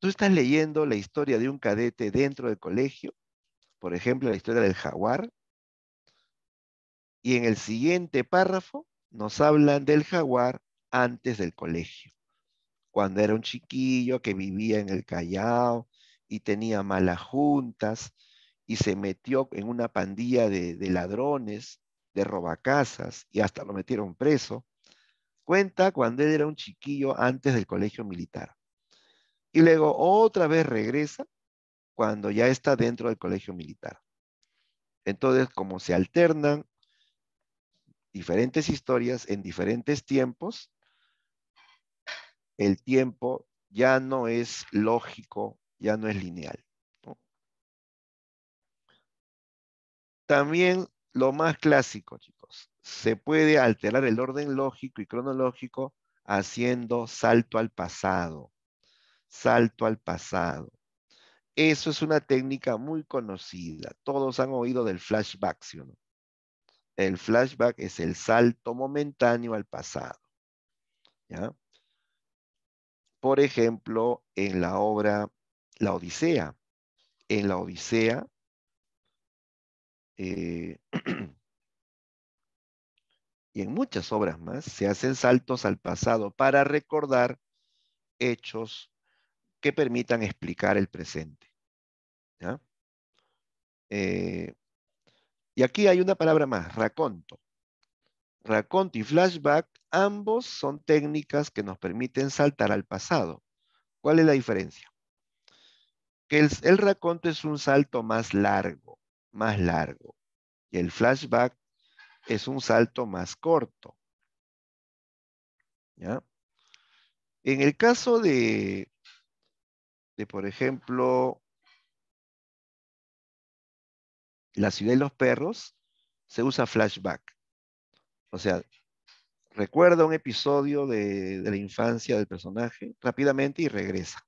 Tú estás leyendo la historia de un cadete dentro del colegio, por ejemplo, la historia del jaguar, y en el siguiente párrafo nos hablan del jaguar antes del colegio cuando era un chiquillo que vivía en el Callao y tenía malas juntas y se metió en una pandilla de, ladrones, de robacasas y hasta lo metieron preso. Cuenta cuando él era un chiquillo antes del colegio militar. Y luego otra vez regresa cuando ya está dentro del colegio militar. Entonces, como se alternan diferentes historias en diferentes tiempos, el tiempo ya no es lógico, ya no es lineal. También lo más clásico, chicos, se puede alterar el orden lógico y cronológico haciendo salto al pasado. Salto al pasado. Eso es una técnica muy conocida. Todos han oído del flashback, ¿sí o no? El flashback es el salto momentáneo al pasado. ¿Ya? Por ejemplo, en la obra La Odisea. En la Odisea, eh, y en muchas obras más se hacen saltos al pasado para recordar hechos que permitan explicar el presente. Eh, y aquí hay una palabra más, raconto. Raconto y flashback, ambos son técnicas que nos permiten saltar al pasado. ¿Cuál es la diferencia? Que el, el raconto es un salto más largo, más largo. Y el flashback es un salto más corto. ¿Ya? En el caso de, de, por ejemplo, la ciudad de los perros, se usa flashback. O sea, recuerda un episodio de, la infancia del personaje rápidamente y regresa.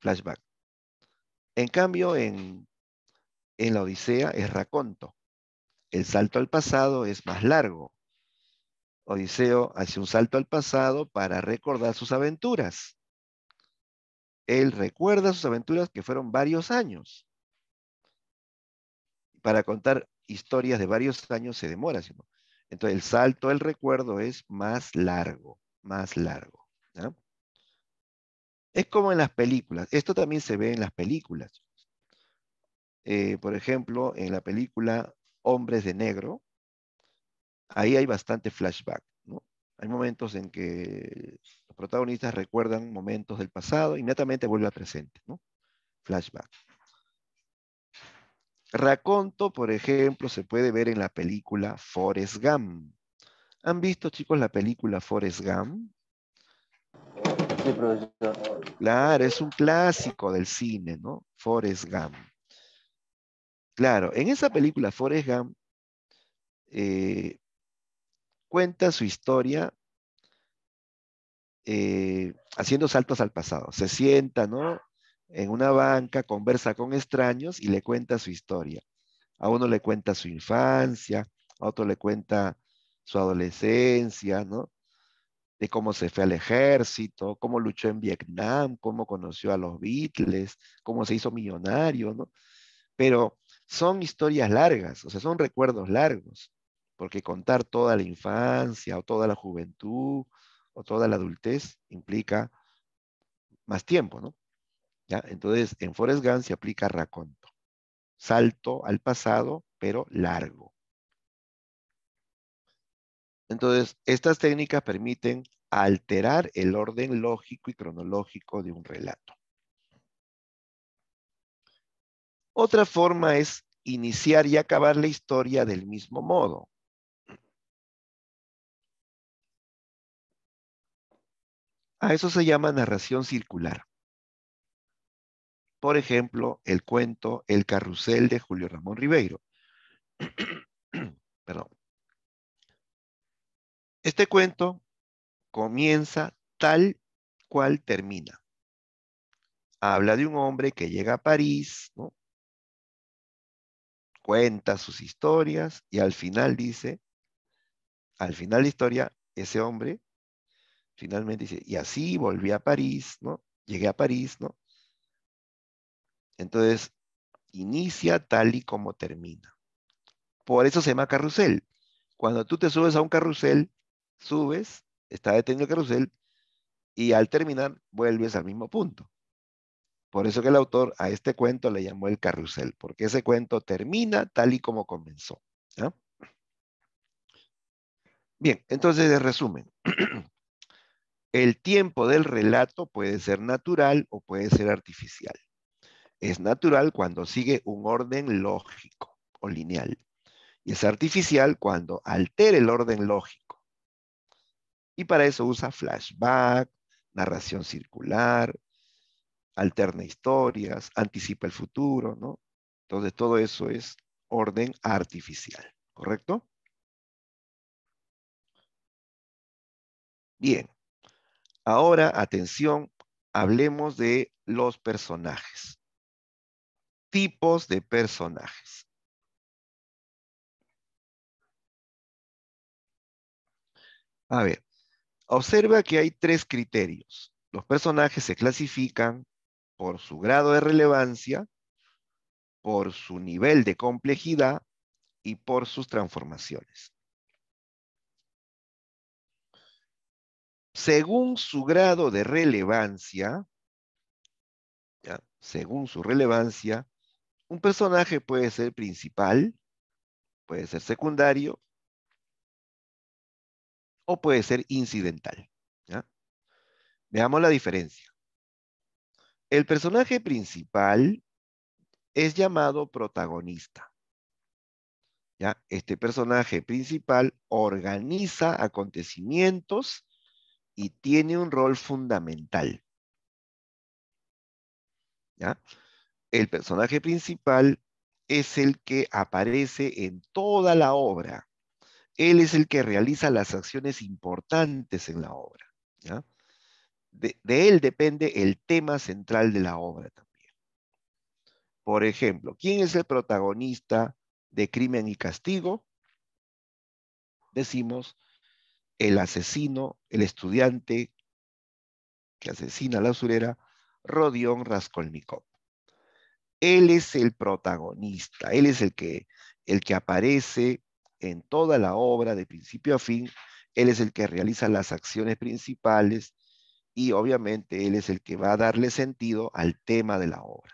Flashback. En cambio, en, en la Odisea es raconto. El salto al pasado es más largo. Odiseo hace un salto al pasado para recordar sus aventuras. Él recuerda sus aventuras que fueron varios años. Para contar historias de varios años se demora. Entonces el salto al recuerdo es más largo, más largo. Es como en las películas. Esto también se ve en las películas. Eh, por ejemplo, en la película Hombres de Negro, ahí hay bastante flashback. Hay momentos en que los protagonistas recuerdan momentos del pasado, inmediatamente vuelve al presente. Flashback. Raconto, por ejemplo, se puede ver en la película Forrest Gump. ¿Han visto, chicos, la película Forrest Gump? Sí, profesor. Claro, es un clásico del cine, ¿no? Forrest Gump. Claro, en esa película Forrest Gump eh, cuenta su historia eh, haciendo saltos al pasado. Se sienta, ¿no? En una banca, conversa con extraños y le cuenta su historia. A uno le cuenta su infancia, a otro le cuenta su adolescencia, ¿no? De cómo se fue al ejército, cómo luchó en Vietnam, cómo conoció a los Beatles, cómo se hizo millonario, ¿no? Pero son historias largas, o sea, son recuerdos largos, porque contar toda la infancia o toda la juventud o toda la adultez implica más tiempo, ¿no? Entonces, en Forrest Gump se aplica raconto. Salto al pasado, pero largo. Entonces, estas técnicas permiten alterar el orden lógico y cronológico de un relato. Otra forma es iniciar y acabar la historia del mismo modo. A eso se llama narración circular. Por ejemplo, el cuento El carrusel de Julio Ramón Ribeiro. Perdón. Este cuento comienza tal cual termina. Habla de un hombre que llega a París, ¿no? cuenta sus historias y al final dice, al final de la historia, ese hombre finalmente dice, y así volví a París, ¿no? Llegué a París, ¿no? Entonces, inicia tal y como termina. Por eso se llama carrusel. Cuando tú te subes a un carrusel, subes, está detenido el carrusel, y al terminar vuelves al mismo punto. Por eso que el autor a este cuento le llamó el carrusel, porque ese cuento termina tal y como comenzó. Bien, entonces de resumen. El tiempo del relato puede ser natural o puede ser artificial. Es natural cuando sigue un orden lógico o lineal. Y es artificial cuando altera el orden lógico. Y para eso usa flashback, narración circular, alterna historias, anticipa el futuro, ¿no? Entonces todo eso es orden artificial, ¿correcto? Bien, ahora atención, hablemos de los personajes. Tipos de personajes. A ver, observa que hay tres criterios. Los personajes se clasifican por su grado de relevancia, por su nivel de complejidad y por sus transformaciones. según su grado de relevancia, según su relevancia, un personaje puede ser principal, puede ser secundario, o puede ser incidental. Veamos la diferencia. El personaje principal es llamado protagonista. ¿ya? Este personaje principal organiza acontecimientos y tiene un rol fundamental. ¿ya? El personaje principal es el que aparece en toda la obra. Él es el que realiza las acciones importantes en la obra. de, él depende el tema central de la obra también. Por ejemplo, ¿quién es el protagonista de Crimen y Castigo? Decimos el asesino, el estudiante que asesina a la usurera, Rodión Raskolnikov. Él es el protagonista, él es el que, el que aparece en toda la obra de principio a fin, él es el que realiza las acciones principales y obviamente él es el que va a darle sentido al tema de la obra.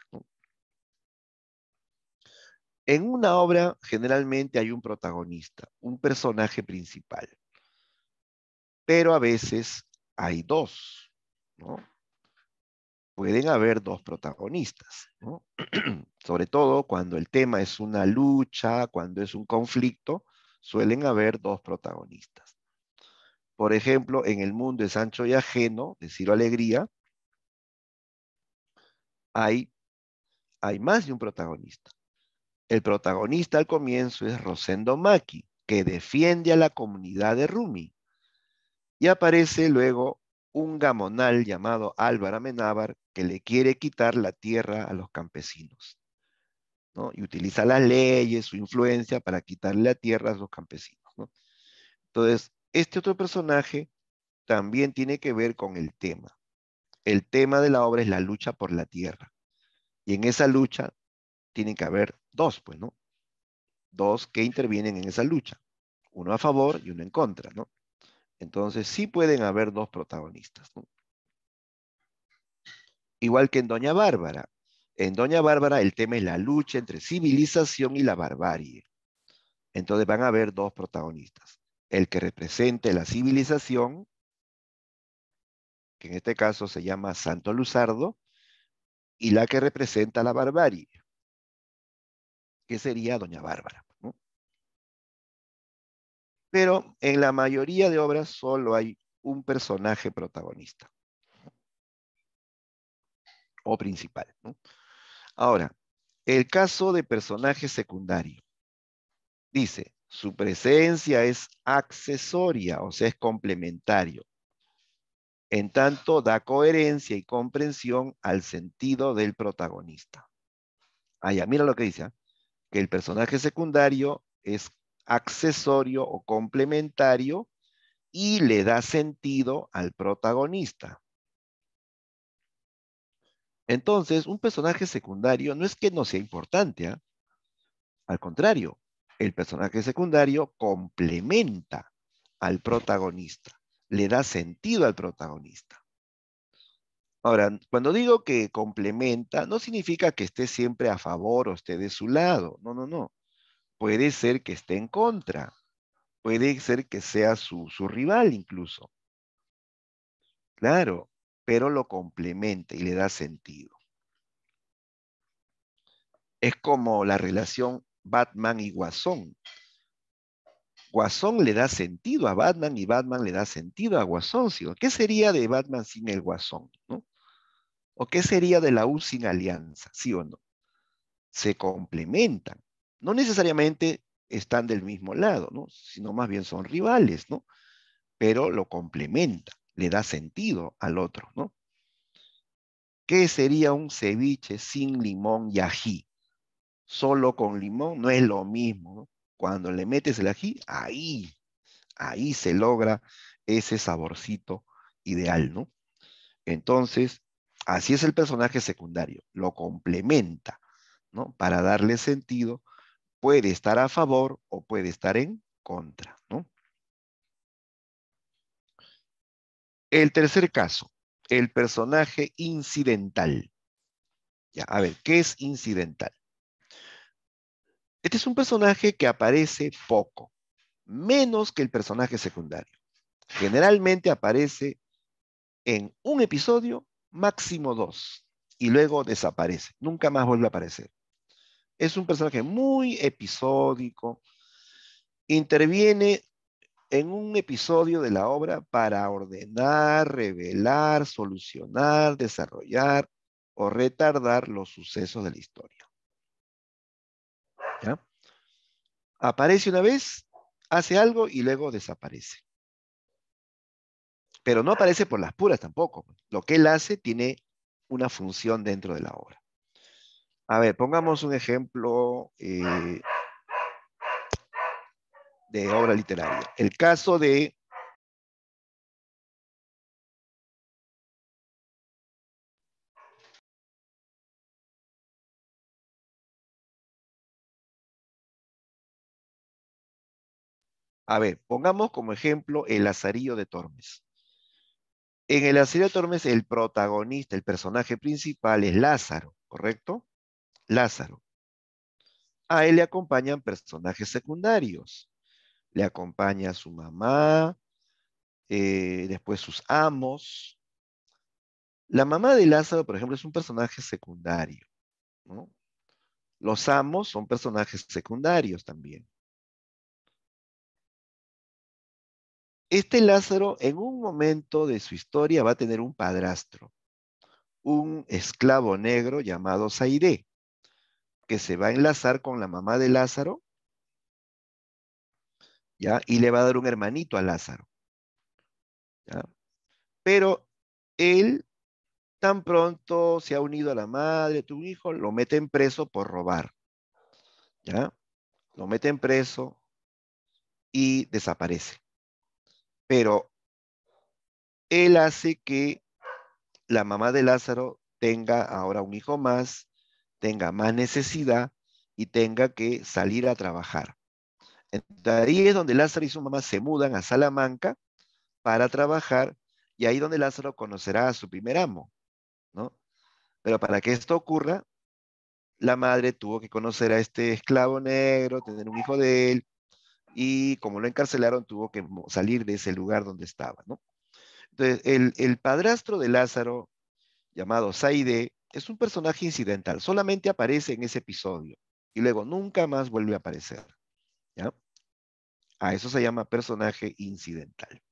En una obra generalmente hay un protagonista, un personaje principal, pero a veces hay dos, ¿no? Pueden haber dos protagonistas, ¿no? Sobre todo cuando el tema es una lucha, cuando es un conflicto, suelen haber dos protagonistas. Por ejemplo, en el mundo de Sancho y Ajeno, de Ciro Alegría, hay, hay más de un protagonista. El protagonista al comienzo es Rosendo Maki, que defiende a la comunidad de Rumi. Y aparece luego un gamonal llamado Álvaro Amenábar que le quiere quitar la tierra a los campesinos. ¿no? Y utiliza las leyes, su influencia para quitarle la tierra a los campesinos. ¿no? Entonces, este otro personaje también tiene que ver con el tema. El tema de la obra es la lucha por la tierra. Y en esa lucha tienen que haber dos, pues, ¿no? Dos que intervienen en esa lucha. Uno a favor y uno en contra, ¿no? Entonces sí pueden haber dos protagonistas. Igual que en Doña Bárbara. En Doña Bárbara el tema es la lucha entre civilización y la barbarie. Entonces van a haber dos protagonistas. El que represente la civilización, que en este caso se llama Santo Luzardo, y la que representa la barbarie, que sería Doña Bárbara. Pero en la mayoría de obras solo hay un personaje protagonista o principal. Ahora, el caso de personaje secundario. Dice, su presencia es accesoria, o sea, es complementario. En tanto, da coherencia y comprensión al sentido del protagonista. Allá, mira lo que dice, ¿eh? que el personaje secundario es accesorio o complementario y le da sentido al protagonista. Entonces, un personaje secundario no es que no sea importante, ¿eh? al contrario, el personaje secundario complementa al protagonista, le da sentido al protagonista. Ahora, cuando digo que complementa, no significa que esté siempre a favor o esté de su lado. No, no, no. Puede ser que esté en contra. Puede ser que sea su, su rival incluso. Claro, pero lo complementa y le da sentido. Es como la relación Batman y Guasón. Guasón le da sentido a Batman y Batman le da sentido a Guasón. ¿Qué sería de Batman sin el Guasón? ¿no? ¿O qué sería de la U sin alianza? ¿Sí o no? Se complementan. No necesariamente están del mismo lado, ¿no? Sino más bien son rivales, ¿no? Pero lo complementa, le da sentido al otro, ¿no? ¿Qué sería un ceviche sin limón y ají? Solo con limón no es lo mismo, ¿no? Cuando le metes el ají, ahí, ahí se logra ese saborcito ideal, ¿no? Entonces, así es el personaje secundario, lo complementa, ¿no? Para darle sentido, puede estar a favor o puede estar en contra, ¿no? El tercer caso, el personaje incidental. Ya, a ver, ¿qué es incidental? Este es un personaje que aparece poco, menos que el personaje secundario. Generalmente aparece en un episodio, máximo dos, y luego desaparece. Nunca más vuelve a aparecer. Es un personaje muy episódico. Interviene en un episodio de la obra para ordenar, revelar, solucionar, desarrollar o retardar los sucesos de la historia. Aparece una vez, hace algo y luego desaparece. Pero no aparece por las puras tampoco. Lo que él hace tiene una función dentro de la obra. A ver, pongamos un ejemplo eh, de obra literaria. El caso de A ver, pongamos como ejemplo el Lazarillo de Tormes. En el Lazarillo de Tormes, el protagonista, el personaje principal es Lázaro, ¿correcto? Lázaro. A él le acompañan personajes secundarios. Le acompaña su mamá, eh, después sus amos. La mamá de Lázaro, por ejemplo, es un personaje secundario. Los amos son personajes secundarios también. Este Lázaro en un momento de su historia va a tener un padrastro, un esclavo negro llamado Zaire, que se va a enlazar con la mamá de Lázaro, ¿ya? Y le va a dar un hermanito a Lázaro, ¿ya? Pero él tan pronto se ha unido a la madre, tu hijo, lo meten preso por robar, ¿ya? Lo meten preso y desaparece pero él hace que la mamá de Lázaro tenga ahora un hijo más, tenga más necesidad y tenga que salir a trabajar. Entonces, ahí es donde Lázaro y su mamá se mudan a Salamanca para trabajar y ahí donde Lázaro conocerá a su primer amo, ¿no? Pero para que esto ocurra, la madre tuvo que conocer a este esclavo negro, tener un hijo de él, y como lo encarcelaron tuvo que salir de ese lugar donde estaba, ¿no? Entonces, el, padrastro de Lázaro, llamado Saide, es un personaje incidental, solamente aparece en ese episodio y luego nunca más vuelve a aparecer, ¿ya? A eso se llama personaje incidental.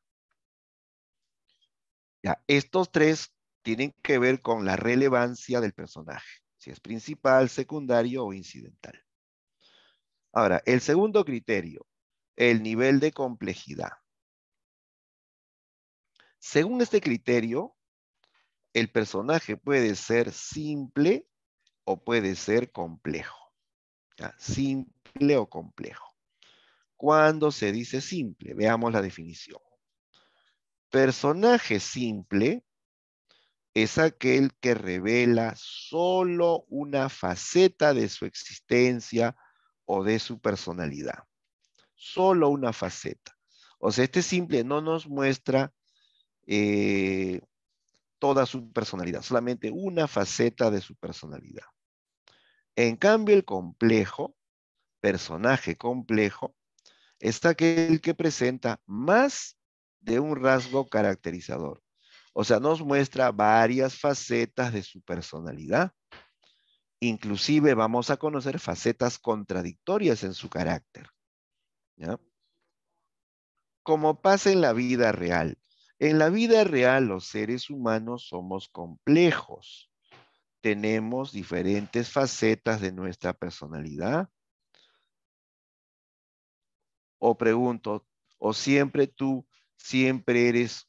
Ya, estos tres tienen que ver con la relevancia del personaje, si es principal, secundario o incidental. Ahora, el segundo criterio, el nivel de complejidad. Según este criterio, el personaje puede ser simple o puede ser complejo. Simple o complejo. Cuando se dice simple, veamos la definición. Personaje simple es aquel que revela solo una faceta de su existencia o de su personalidad solo una faceta. O sea, este simple no nos muestra eh, toda su personalidad, solamente una faceta de su personalidad. En cambio, el complejo, personaje complejo, es aquel que presenta más de un rasgo caracterizador. O sea, nos muestra varias facetas de su personalidad. Inclusive vamos a conocer facetas contradictorias en su carácter. Como pasa en la vida real. En la vida real los seres humanos somos complejos. Tenemos diferentes facetas de nuestra personalidad. O pregunto, o siempre tú, siempre eres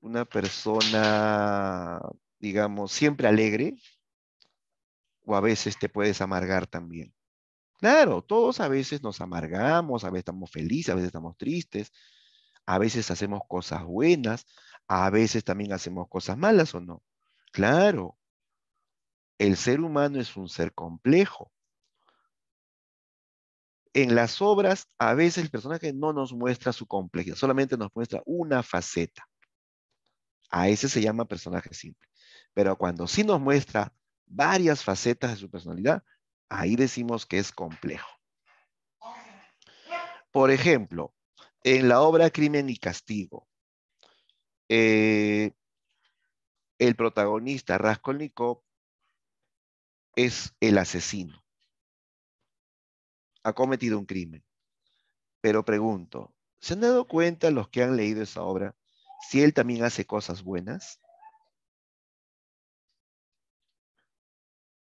una persona, digamos, siempre alegre, o a veces te puedes amargar también. Claro, todos a veces nos amargamos, a veces estamos felices, a veces estamos tristes, a veces hacemos cosas buenas, a veces también hacemos cosas malas o no. Claro, el ser humano es un ser complejo. En las obras, a veces el personaje no nos muestra su complejidad, solamente nos muestra una faceta. A ese se llama personaje simple. Pero cuando sí nos muestra varias facetas de su personalidad, ahí decimos que es complejo. Por ejemplo, en la obra Crimen y Castigo, eh, el protagonista Raskolnikov es el asesino. Ha cometido un crimen. Pero pregunto, ¿se han dado cuenta los que han leído esa obra si él también hace cosas buenas?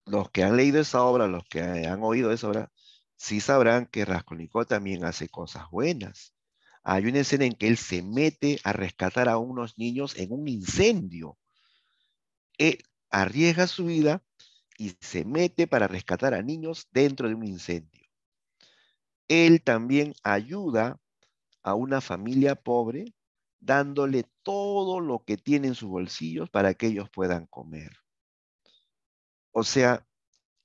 Los que han leído esa obra, los que han oído esa obra, sí sabrán que Raskolnikov también hace cosas buenas. Hay una escena en que él se mete a rescatar a unos niños en un incendio. Él arriesga su vida y se mete para rescatar a niños dentro de un incendio. Él también ayuda a una familia pobre dándole todo lo que tiene en sus bolsillos para que ellos puedan comer. O sea,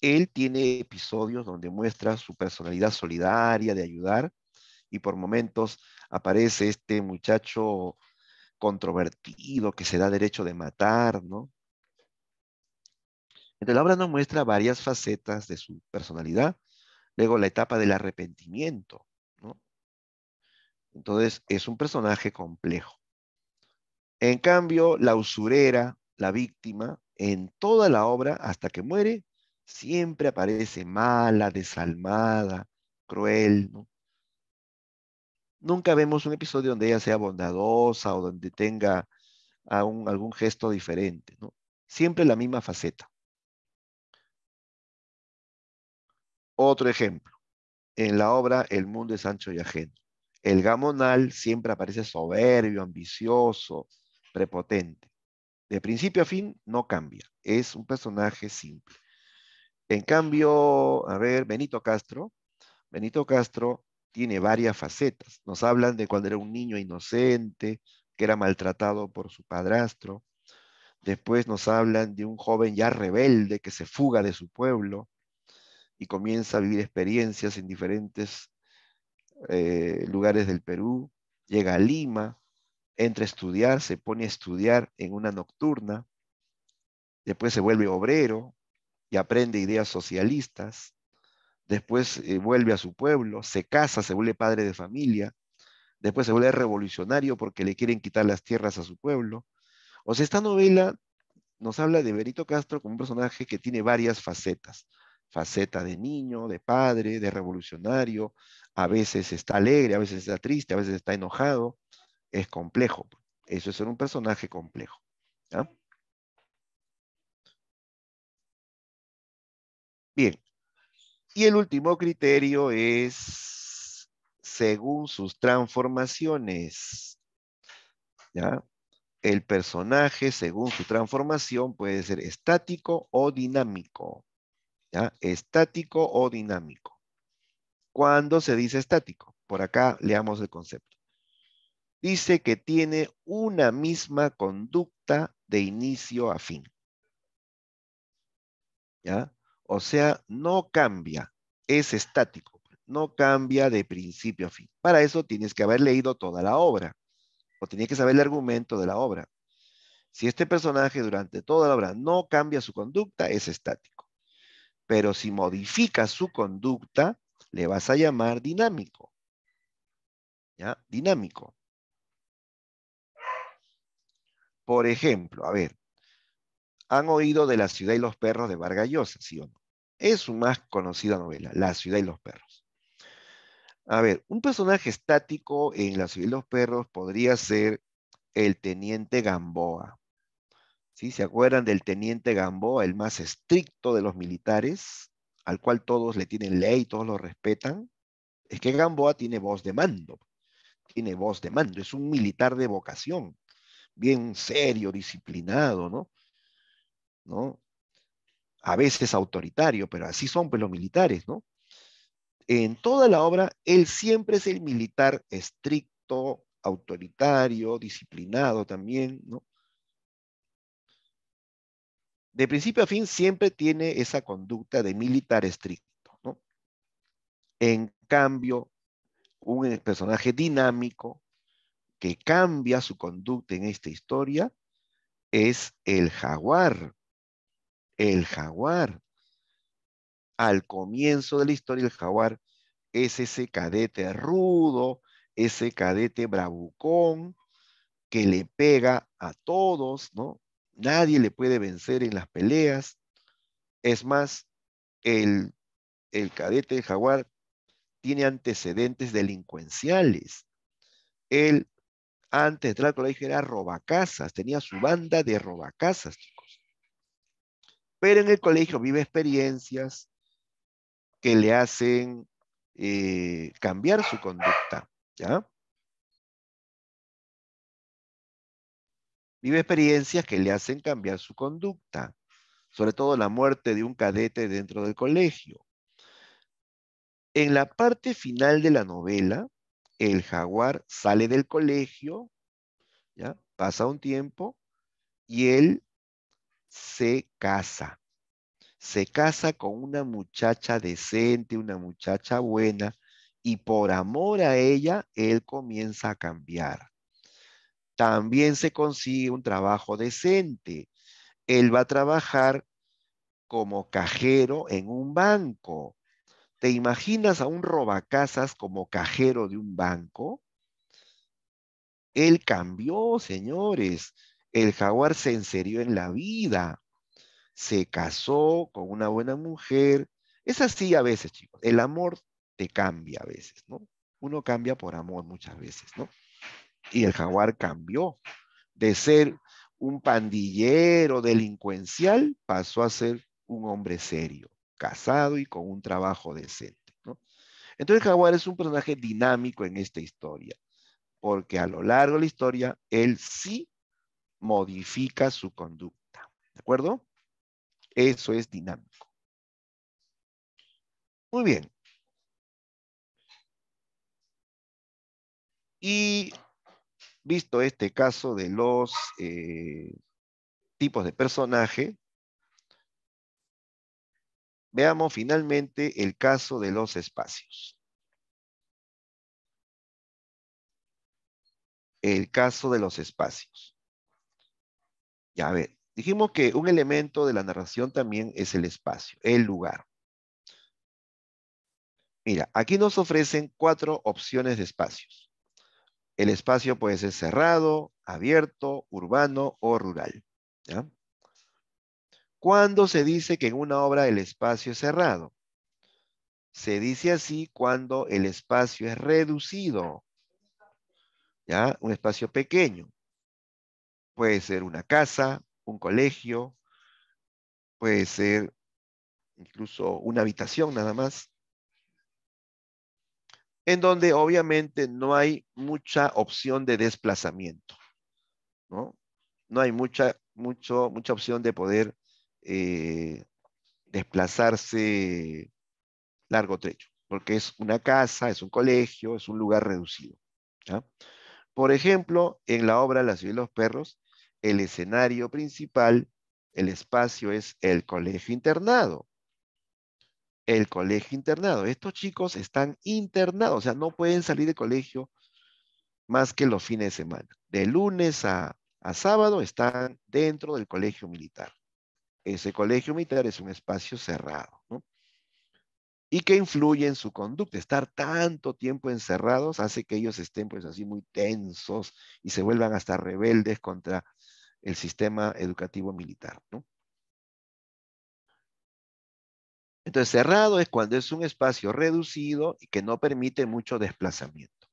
él tiene episodios donde muestra su personalidad solidaria de ayudar y por momentos aparece este muchacho controvertido que se da derecho de matar, ¿no? Entonces la obra nos muestra varias facetas de su personalidad. Luego la etapa del arrepentimiento, ¿no? Entonces es un personaje complejo. En cambio, la usurera, la víctima, en toda la obra, hasta que muere, siempre aparece mala, desalmada, cruel, ¿no? Nunca vemos un episodio donde ella sea bondadosa o donde tenga algún gesto diferente. Siempre la misma faceta. Otro ejemplo, en la obra El mundo es ancho y ajeno. El gamonal siempre aparece soberbio, ambicioso, prepotente. De principio a fin no cambia, es un personaje simple. En cambio, a ver, Benito Castro, Benito Castro tiene varias facetas. Nos hablan de cuando era un niño inocente, que era maltratado por su padrastro. Después nos hablan de un joven ya rebelde que se fuga de su pueblo y comienza a vivir experiencias en diferentes eh, lugares del Perú. Llega a Lima, entra a estudiar, se pone a estudiar en una nocturna. Después se vuelve obrero y aprende ideas socialistas después eh, vuelve a su pueblo, se casa, se vuelve padre de familia, después se vuelve revolucionario porque le quieren quitar las tierras a su pueblo. O sea, esta novela nos habla de Benito Castro como un personaje que tiene varias facetas. Faceta de niño, de padre, de revolucionario, a veces está alegre, a veces está triste, a veces está enojado. Es complejo. Eso es ser un personaje complejo. Bien, y el último criterio es según sus transformaciones. ¿Ya? El personaje, según su transformación, puede ser estático o dinámico. ¿Ya? Estático o dinámico. ¿Cuándo se dice estático? Por acá leamos el concepto. Dice que tiene una misma conducta de inicio a fin. ¿Ya? O sea, no cambia, es estático, no cambia de principio a fin. Para eso tienes que haber leído toda la obra, o tienes que saber el argumento de la obra. Si este personaje durante toda la obra no cambia su conducta, es estático. Pero si modifica su conducta, le vas a llamar dinámico. ¿Ya? Dinámico. Por ejemplo, a ver, han oído de La ciudad y los perros de Vargas Llosa, ¿sí o no? Es su más conocida novela, La ciudad y los perros. A ver, un personaje estático en La ciudad y los perros podría ser el teniente Gamboa. ¿Sí? ¿Se acuerdan del teniente Gamboa, el más estricto de los militares, al cual todos le tienen ley, todos lo respetan? Es que Gamboa tiene voz de mando, tiene voz de mando, es un militar de vocación, bien serio, disciplinado, ¿no? ¿No? A veces autoritario, pero así son pues, los militares, ¿no? En toda la obra, él siempre es el militar estricto, autoritario, disciplinado también, ¿no? De principio a fin siempre tiene esa conducta de militar estricto, ¿no? En cambio, un personaje dinámico que cambia su conducta en esta historia es el jaguar. El jaguar. Al comienzo de la historia, el jaguar es ese cadete rudo, ese cadete bravucón que le pega a todos, ¿no? Nadie le puede vencer en las peleas. Es más, el, el cadete jaguar tiene antecedentes delincuenciales. Él, antes de entrar al colegio, era robacasas, tenía su banda de robacasas. Pero en el colegio vive experiencias que le hacen eh, cambiar su conducta, ¿ya? Vive experiencias que le hacen cambiar su conducta, sobre todo la muerte de un cadete dentro del colegio. En la parte final de la novela, el jaguar sale del colegio, ¿ya? Pasa un tiempo y él se casa. Se casa con una muchacha decente, una muchacha buena, y por amor a ella, él comienza a cambiar también se consigue un trabajo decente. Él va a trabajar como cajero en un banco. ¿Te imaginas a un robacasas como cajero de un banco? Él cambió, señores. El jaguar se enserió en la vida. Se casó con una buena mujer. Es así a veces, chicos. El amor te cambia a veces, ¿no? Uno cambia por amor muchas veces, ¿no? Y el jaguar cambió. De ser un pandillero delincuencial, pasó a ser un hombre serio, casado y con un trabajo decente. Entonces el jaguar es un personaje dinámico en esta historia, porque a lo largo de la historia, él sí modifica su conducta. ¿De acuerdo? Eso es dinámico. Muy bien. Y visto este caso de los eh, tipos de personaje, veamos finalmente el caso de los espacios. El caso de los espacios. Ya a ver, dijimos que un elemento de la narración también es el espacio, el lugar. Mira, aquí nos ofrecen cuatro opciones de espacios. El espacio puede ser cerrado, abierto, urbano o rural. ¿ya? ¿Cuándo se dice que en una obra el espacio es cerrado? Se dice así cuando el espacio es reducido. ¿Ya? Un espacio pequeño. Puede ser una casa, un colegio, puede ser incluso una habitación nada más en donde obviamente no hay mucha opción de desplazamiento, ¿no? No hay mucha, mucha opción de poder eh, desplazarse largo trecho, porque es una casa, es un colegio, es un lugar reducido. Por ejemplo, en la obra La ciudad de los perros, el escenario principal, el espacio es el colegio internado el colegio internado. Estos chicos están internados, o sea, no pueden salir de colegio más que los fines de semana. De lunes a, sábado están dentro del colegio militar. Ese colegio militar es un espacio cerrado, ¿no? Y que influye en su conducta. Estar tanto tiempo encerrados hace que ellos estén pues así muy tensos y se vuelvan hasta rebeldes contra el sistema educativo militar. Entonces, cerrado es cuando es un espacio reducido y que no permite mucho desplazamiento.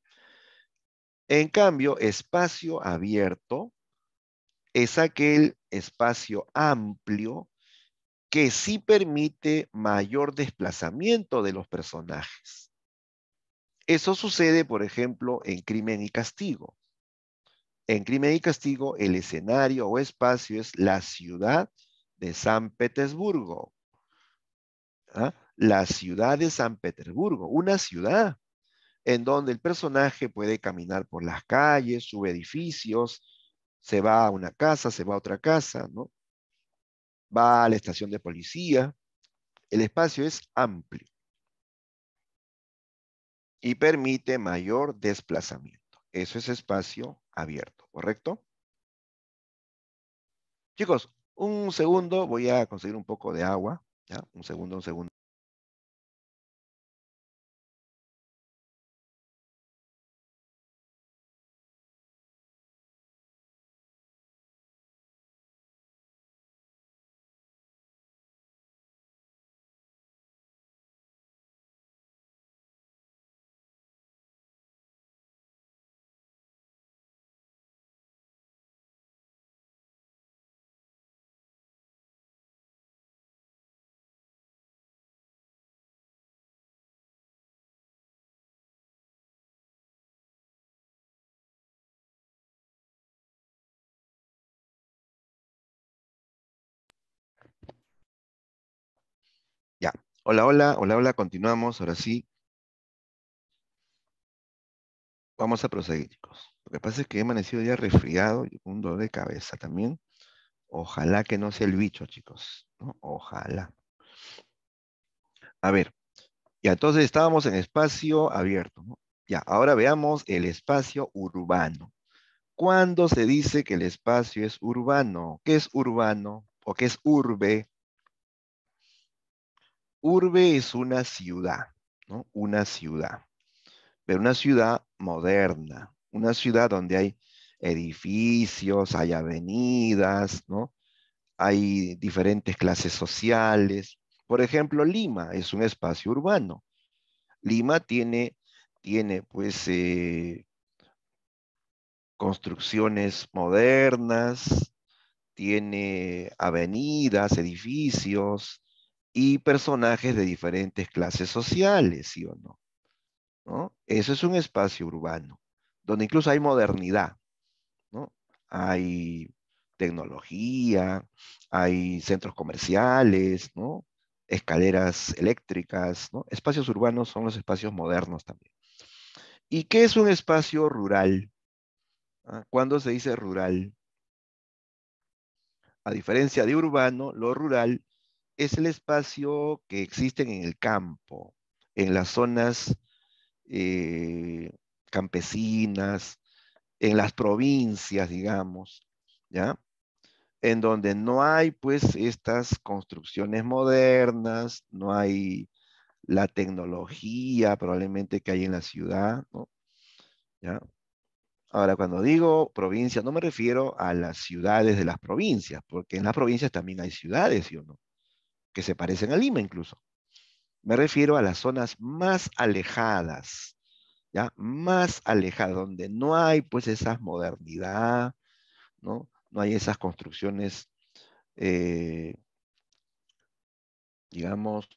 En cambio, espacio abierto es aquel espacio amplio que sí permite mayor desplazamiento de los personajes. Eso sucede, por ejemplo, en Crimen y Castigo. En Crimen y Castigo, el escenario o espacio es la ciudad de San Petersburgo. ¿ah? la ciudad de San Petersburgo, una ciudad en donde el personaje puede caminar por las calles, sube edificios, se va a una casa, se va a otra casa. Va a la estación de policía. El espacio es amplio y permite mayor desplazamiento. Eso es espacio abierto, ¿correcto? Chicos, un segundo, voy a conseguir un poco de agua. ¿ya? Un segundo, un segundo. Hola, hola, hola, hola, continuamos, ahora sí. Vamos a proseguir, chicos. Lo que pasa es que he amanecido ya resfriado y un dolor de cabeza también. Ojalá que no sea el bicho, chicos. Ojalá. A ver. Ya, entonces estábamos en espacio abierto. Ya, ahora veamos el espacio urbano. ¿Cuándo se dice que el espacio es urbano? ¿Qué es urbano? ¿O qué es urbe? Urbe es una ciudad, ¿no? Una ciudad. Pero una ciudad moderna, una ciudad donde hay edificios, hay avenidas, ¿no? Hay diferentes clases sociales. Por ejemplo, Lima es un espacio urbano. Lima tiene, tiene pues, eh, construcciones modernas, tiene avenidas, edificios y personajes de diferentes clases sociales, ¿sí o no? ¿No? Eso es un espacio urbano, donde incluso hay modernidad, ¿no? Hay tecnología, hay centros comerciales, ¿no? Escaleras eléctricas, ¿no? Espacios urbanos son los espacios modernos también. ¿Y qué es un espacio rural? ¿Ah? ¿Cuándo se dice rural? A diferencia de urbano, lo rural es el espacio que existe en el campo, en las zonas eh, campesinas, en las provincias, digamos, ¿ya? En donde no hay, pues, estas construcciones modernas, no hay la tecnología probablemente que hay en la ciudad, ¿no? ¿Ya? Ahora, cuando digo provincia, no me refiero a las ciudades de las provincias, porque en las provincias también hay ciudades, ¿sí o no? Que se parecen a Lima incluso. Me refiero a las zonas más alejadas, ¿ya? Más alejadas, donde no hay pues esa modernidad, ¿no? No hay esas construcciones, eh, digamos,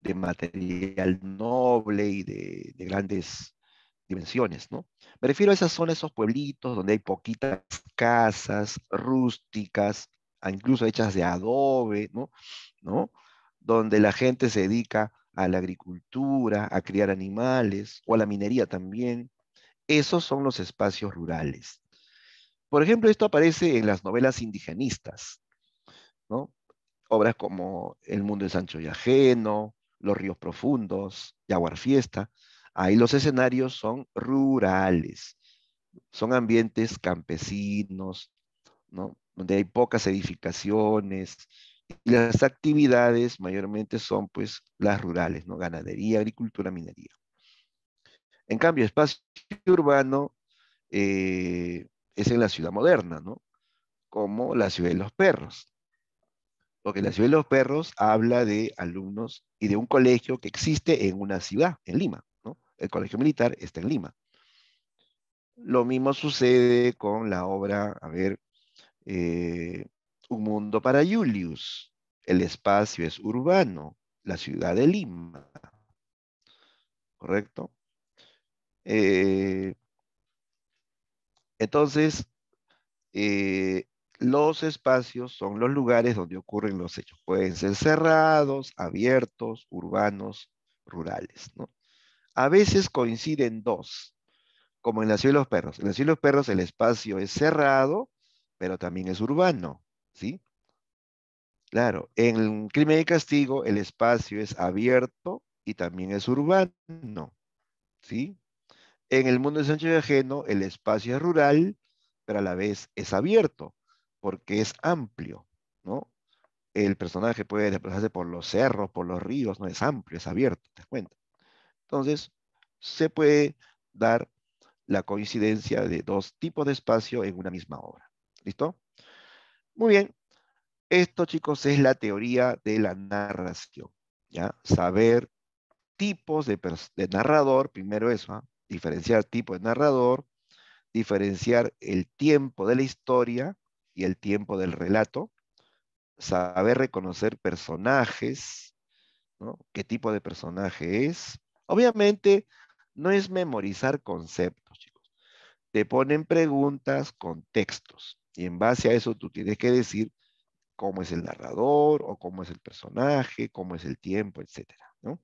de material noble y de, de grandes dimensiones, ¿no? Me refiero a esas zonas, esos pueblitos donde hay poquitas casas rústicas, incluso hechas de adobe, ¿no? Donde la gente se dedica a la agricultura, a criar animales o a la minería también. Esos son los espacios rurales. Por ejemplo, esto aparece en las novelas indigenistas, ¿no? Obras como El mundo de Sancho y Ajeno, Los ríos profundos, Yaguar Fiesta. Ahí los escenarios son rurales, son ambientes campesinos, ¿no? Donde hay pocas edificaciones, y las actividades mayormente son pues las rurales, ¿no? Ganadería, agricultura, minería. En cambio, espacio urbano eh, es en la ciudad moderna, ¿no? Como la ciudad de los perros. Porque la ciudad de los perros habla de alumnos y de un colegio que existe en una ciudad, en Lima, ¿no? El colegio militar está en Lima. Lo mismo sucede con la obra, a ver, eh, un mundo para Julius. El espacio es urbano, la ciudad de Lima. ¿Correcto? Eh, entonces, eh, los espacios son los lugares donde ocurren los hechos. Pueden ser cerrados, abiertos, urbanos, rurales. A veces coinciden dos, como en la ciudad de los perros. En la ciudad de los perros el espacio es cerrado, pero también es urbano. ¿sí? Claro, en crimen y castigo el espacio es abierto y también es urbano, ¿sí? En el mundo de Sánchez Ajeno el espacio es rural, pero a la vez es abierto, porque es amplio, ¿no? El personaje puede desplazarse por los cerros, por los ríos, no es amplio, es abierto, ¿te das cuenta? Entonces, se puede dar la coincidencia de dos tipos de espacio en una misma obra. ¿Listo? Muy bien. Esto, chicos, es la teoría de la narración. ¿ya? Saber tipos de, narrador, primero eso, ¿ah? diferenciar tipo de narrador, diferenciar el tiempo de la historia y el tiempo del relato, saber reconocer personajes. ¿Qué tipo de personaje es? Obviamente, no es memorizar conceptos, chicos. Te ponen preguntas con textos y en base a eso tú tienes que decir cómo es el narrador o cómo es el personaje, cómo es el tiempo, etcétera, ¿no?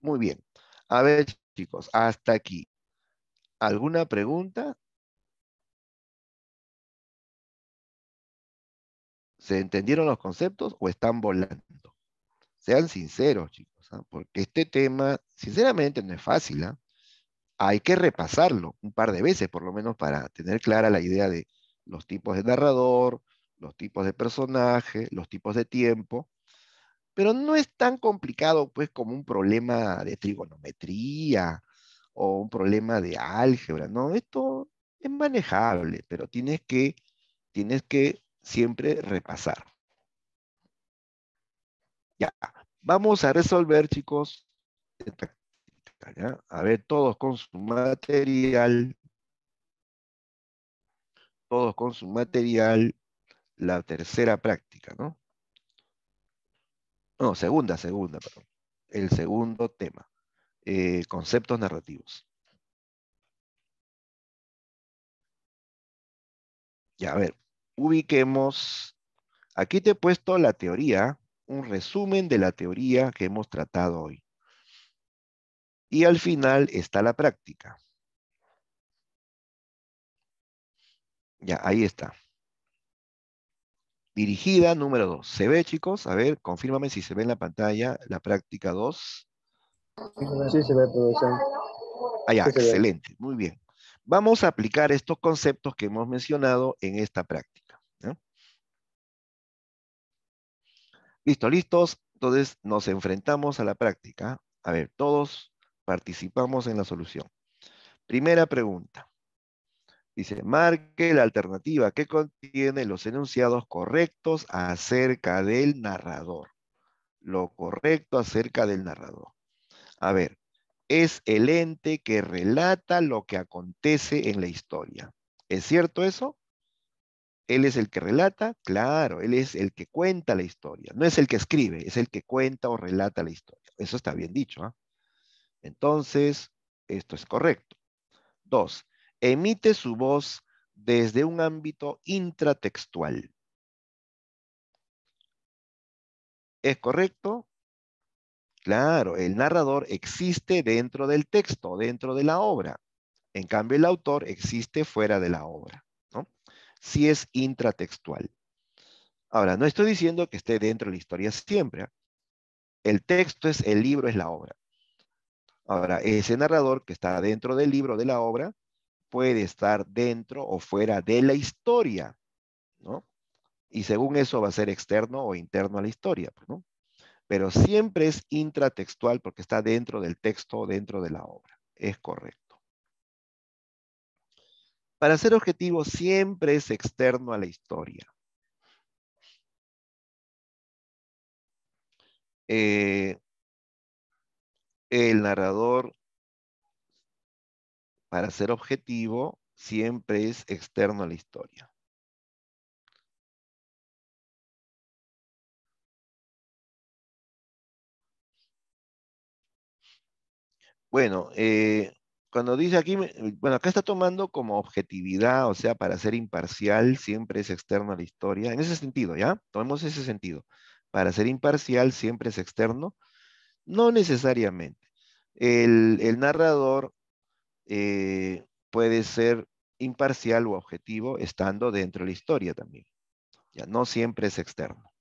Muy bien. A ver, chicos, hasta aquí. ¿Alguna pregunta? ¿Se entendieron los conceptos o están volando? Sean sinceros, chicos, ¿ah? porque este tema, sinceramente, no es fácil. ¿ah? Hay que repasarlo un par de veces, por lo menos, para tener clara la idea de los tipos de narrador, los tipos de personaje, los tipos de tiempo, pero no es tan complicado pues como un problema de trigonometría o un problema de álgebra, no, esto es manejable, pero tienes que, tienes que siempre repasar. Ya, vamos a resolver, chicos, A ver, todos con su material, todos con su material, la tercera práctica, ¿no? No, segunda, segunda, perdón. El segundo tema. Eh, conceptos narrativos. Ya, a ver, ubiquemos. Aquí te he puesto la teoría, un resumen de la teoría que hemos tratado hoy. Y al final está la práctica. Ya, ahí está. Dirigida número 2. ¿Se ve, chicos? A ver, confírmame si se ve en la pantalla la práctica 2. Sí, se ve, profesor. Ah, ya, excelente. Muy bien. Vamos a aplicar estos conceptos que hemos mencionado en esta práctica. Listo, listos. Entonces nos enfrentamos a la práctica. A ver, todos participamos en la solución. Primera pregunta. Dice, marque la alternativa que contiene los enunciados correctos acerca del narrador. Lo correcto acerca del narrador. A ver, es el ente que relata lo que acontece en la historia. ¿Es cierto eso? Él es el que relata, claro, él es el que cuenta la historia. No es el que escribe, es el que cuenta o relata la historia. Eso está bien dicho. ¿ah? Entonces, esto es correcto. Dos, emite su voz desde un ámbito intratextual. ¿Es correcto? Claro, el narrador existe dentro del texto, dentro de la obra. En cambio, el autor existe fuera de la obra, ¿no? Si es intratextual. Ahora, no estoy diciendo que esté dentro de la historia siempre. El texto es el libro, es la obra. Ahora, ese narrador que está dentro del libro, de la obra, puede estar dentro o fuera de la historia, ¿no? Y según eso va a ser externo o interno a la historia, ¿no? Pero siempre es intratextual porque está dentro del texto o dentro de la obra. Es correcto. Para ser objetivo, siempre es externo a la historia. Eh, el narrador para ser objetivo, siempre es externo a la historia. Bueno, eh, cuando dice aquí, bueno, acá está tomando como objetividad, o sea, para ser imparcial, siempre es externo a la historia. En ese sentido, ¿ya? Tomemos ese sentido. Para ser imparcial, siempre es externo. No necesariamente. El, narrador eh, puede ser imparcial o objetivo estando dentro de la historia también. Ya no siempre es externo.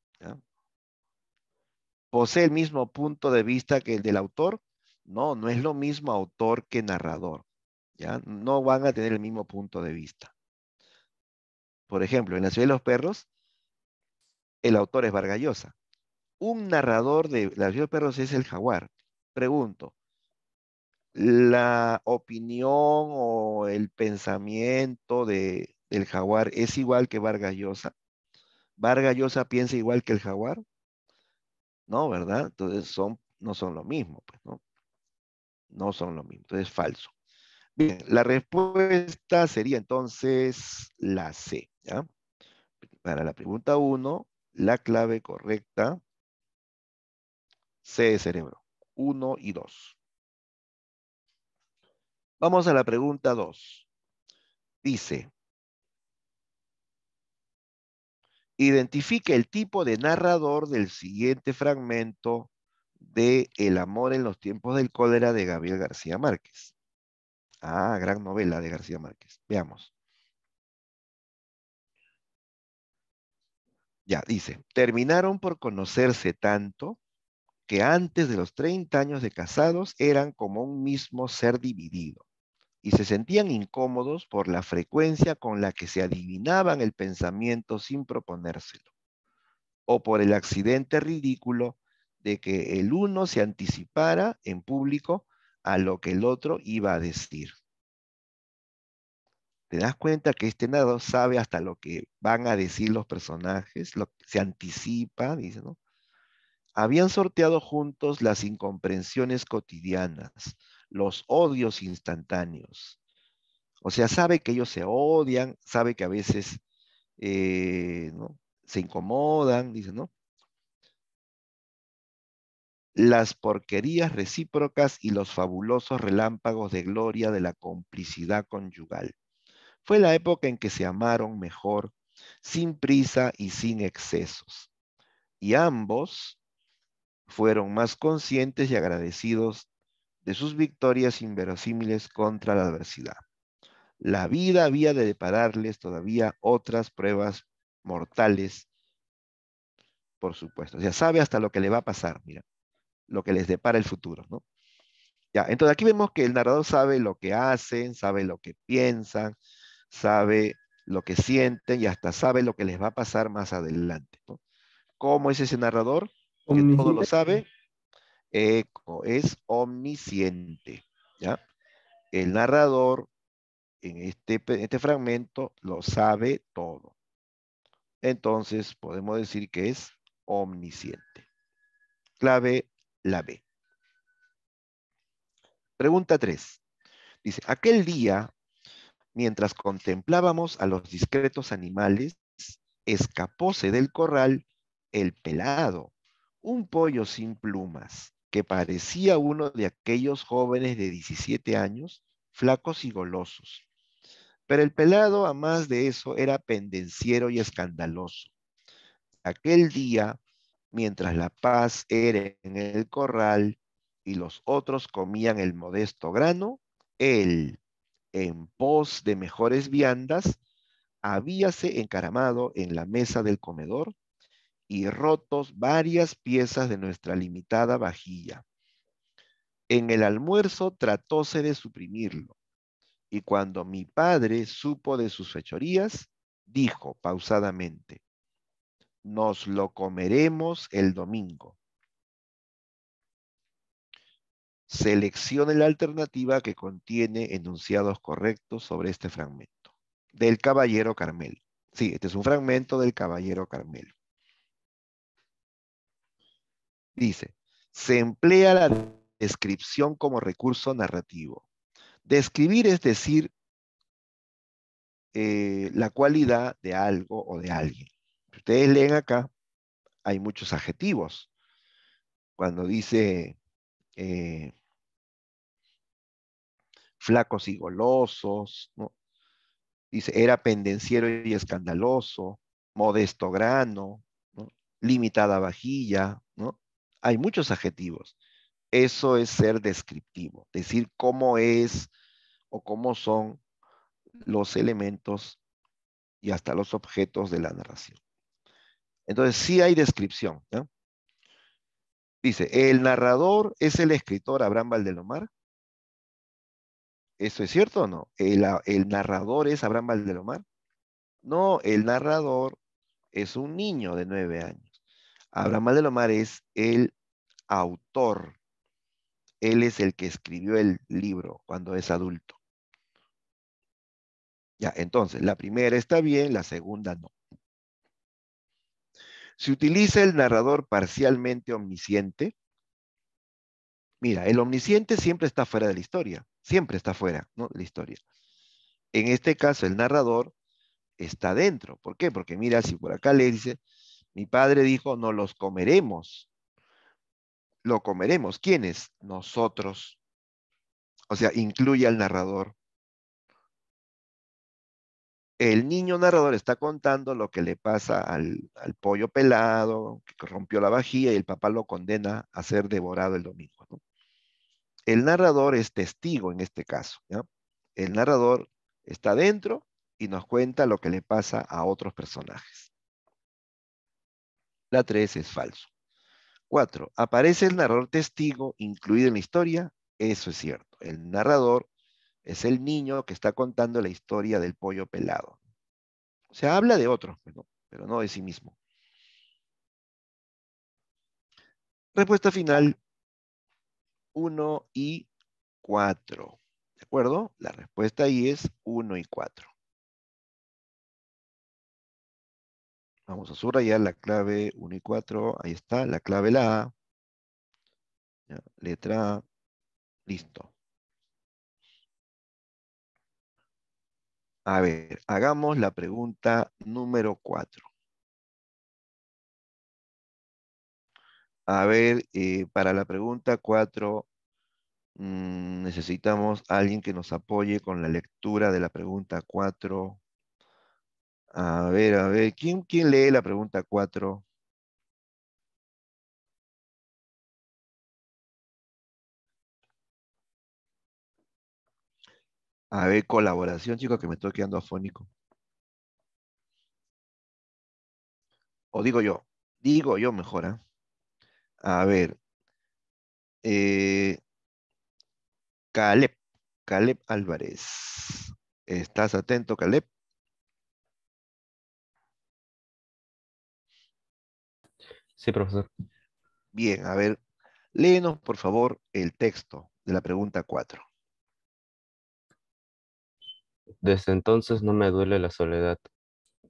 ¿Posee el mismo punto de vista que el del autor? No, no es lo mismo autor que narrador. ¿ya? No van a tener el mismo punto de vista. Por ejemplo, en La ciudad de los perros, el autor es Vargallosa. Un narrador de La ciudad de perros es el jaguar. Pregunto, ¿la opinión o el pensamiento de, del jaguar es igual que Vargallosa? ¿Vargallosa piensa igual que el jaguar? No, ¿verdad? Entonces son, no son lo mismo, pues, ¿no? No son lo mismo, entonces es falso. Bien, la respuesta sería entonces la C, ¿ya? Para la pregunta 1, la clave correcta, C de cerebro, 1 y 2. Vamos a la pregunta 2. Dice, identifique el tipo de narrador del siguiente fragmento de El amor en los tiempos del cólera de Gabriel García Márquez. Ah, gran novela de García Márquez. Veamos. Ya, dice, terminaron por conocerse tanto que antes de los 30 años de casados eran como un mismo ser dividido y se sentían incómodos por la frecuencia con la que se adivinaban el pensamiento sin proponérselo, o por el accidente ridículo de que el uno se anticipara en público a lo que el otro iba a decir. ¿Te das cuenta que este narrador sabe hasta lo que van a decir los personajes? Lo, se anticipa, dice, ¿no? Habían sorteado juntos las incomprensiones cotidianas, los odios instantáneos. O sea, sabe que ellos se odian, sabe que a veces eh, ¿no? se incomodan, dice, ¿no? Las porquerías recíprocas y los fabulosos relámpagos de gloria de la complicidad conyugal. Fue la época en que se amaron mejor, sin prisa y sin excesos. Y ambos fueron más conscientes y agradecidos de sus victorias inverosímiles contra la adversidad. La vida había de depararles todavía otras pruebas mortales, por supuesto. O sea, sabe hasta lo que le va a pasar, mira, lo que les depara el futuro, ¿no? Ya, entonces aquí vemos que el narrador sabe lo que hacen, sabe lo que piensan, sabe lo que sienten y hasta sabe lo que les va a pasar más adelante. ¿no? ¿Cómo es ese narrador? Que todo lo sabe. Eco, es omnisciente. ¿ya? El narrador en este, este fragmento lo sabe todo. Entonces podemos decir que es omnisciente. Clave la B. Pregunta 3. Dice, aquel día mientras contemplábamos a los discretos animales, escapóse del corral el pelado, un pollo sin plumas, que parecía uno de aquellos jóvenes de 17 años, flacos y golosos. Pero el pelado, a más de eso, era pendenciero y escandaloso. Aquel día, mientras la paz era en el corral y los otros comían el modesto grano, él, en pos de mejores viandas, habíase encaramado en la mesa del comedor y rotos varias piezas de nuestra limitada vajilla. En el almuerzo tratóse de suprimirlo, y cuando mi padre supo de sus fechorías, dijo pausadamente, nos lo comeremos el domingo. Seleccione la alternativa que contiene enunciados correctos sobre este fragmento. Del Caballero Carmelo. Sí, este es un fragmento del Caballero Carmelo. Dice, se emplea la descripción como recurso narrativo. Describir es decir eh, la cualidad de algo o de alguien. ustedes leen acá, hay muchos adjetivos. Cuando dice eh, flacos y golosos, dice, era pendenciero y escandaloso, modesto grano, limitada vajilla. Hay muchos adjetivos. Eso es ser descriptivo, decir cómo es o cómo son los elementos y hasta los objetos de la narración. Entonces, sí hay descripción. Dice, ¿el narrador es el escritor Abraham Valdelomar? ¿Eso es cierto o no? ¿El, narrador es Abraham Valdelomar? No, el narrador es un niño de nueve años. Abraham Valdelomar es el autor. Él es el que escribió el libro cuando es adulto. Ya, entonces, la primera está bien, la segunda no. Se utiliza el narrador parcialmente omnisciente. Mira, el omnisciente siempre está fuera de la historia, siempre está fuera ¿no? de la historia. En este caso, el narrador está dentro. ¿Por qué? Porque mira, si por acá le dice, mi padre dijo, no los comeremos. Lo comeremos. ¿Quiénes? Nosotros. O sea, incluye al narrador. El niño narrador está contando lo que le pasa al, pollo pelado, que rompió la vajilla y el papá lo condena a ser devorado el domingo. El narrador es testigo en este caso. El narrador está dentro y nos cuenta lo que le pasa a otros personajes. La 3 es falso. 4. ¿Aparece el narrador testigo incluido en la historia? Eso es cierto. El narrador es el niño que está contando la historia del pollo pelado. O sea, habla de pero, pero no de sí mismo. Respuesta final, 1 y 4. ¿De acuerdo? La respuesta ahí es 1 y 4. Vamos a subrayar la clave 1 y 4. Ahí está, la clave la A. letra A. Listo. A ver, hagamos la pregunta número 4. A ver, eh, para la pregunta 4 mm, necesitamos a alguien que nos apoye con la lectura de la pregunta 4. A ver, a ver, ¿quién, quién lee la pregunta 4? A ver, colaboración, chicos, que me estoy quedando afónico. O digo yo, digo yo mejor, ¿ah? A ver. Eh, Caleb, Caleb Álvarez. ¿Estás atento, Caleb? Sí, profesor. Bien, a ver, léenos por favor el texto de la pregunta 4. Desde entonces no me duele la soledad,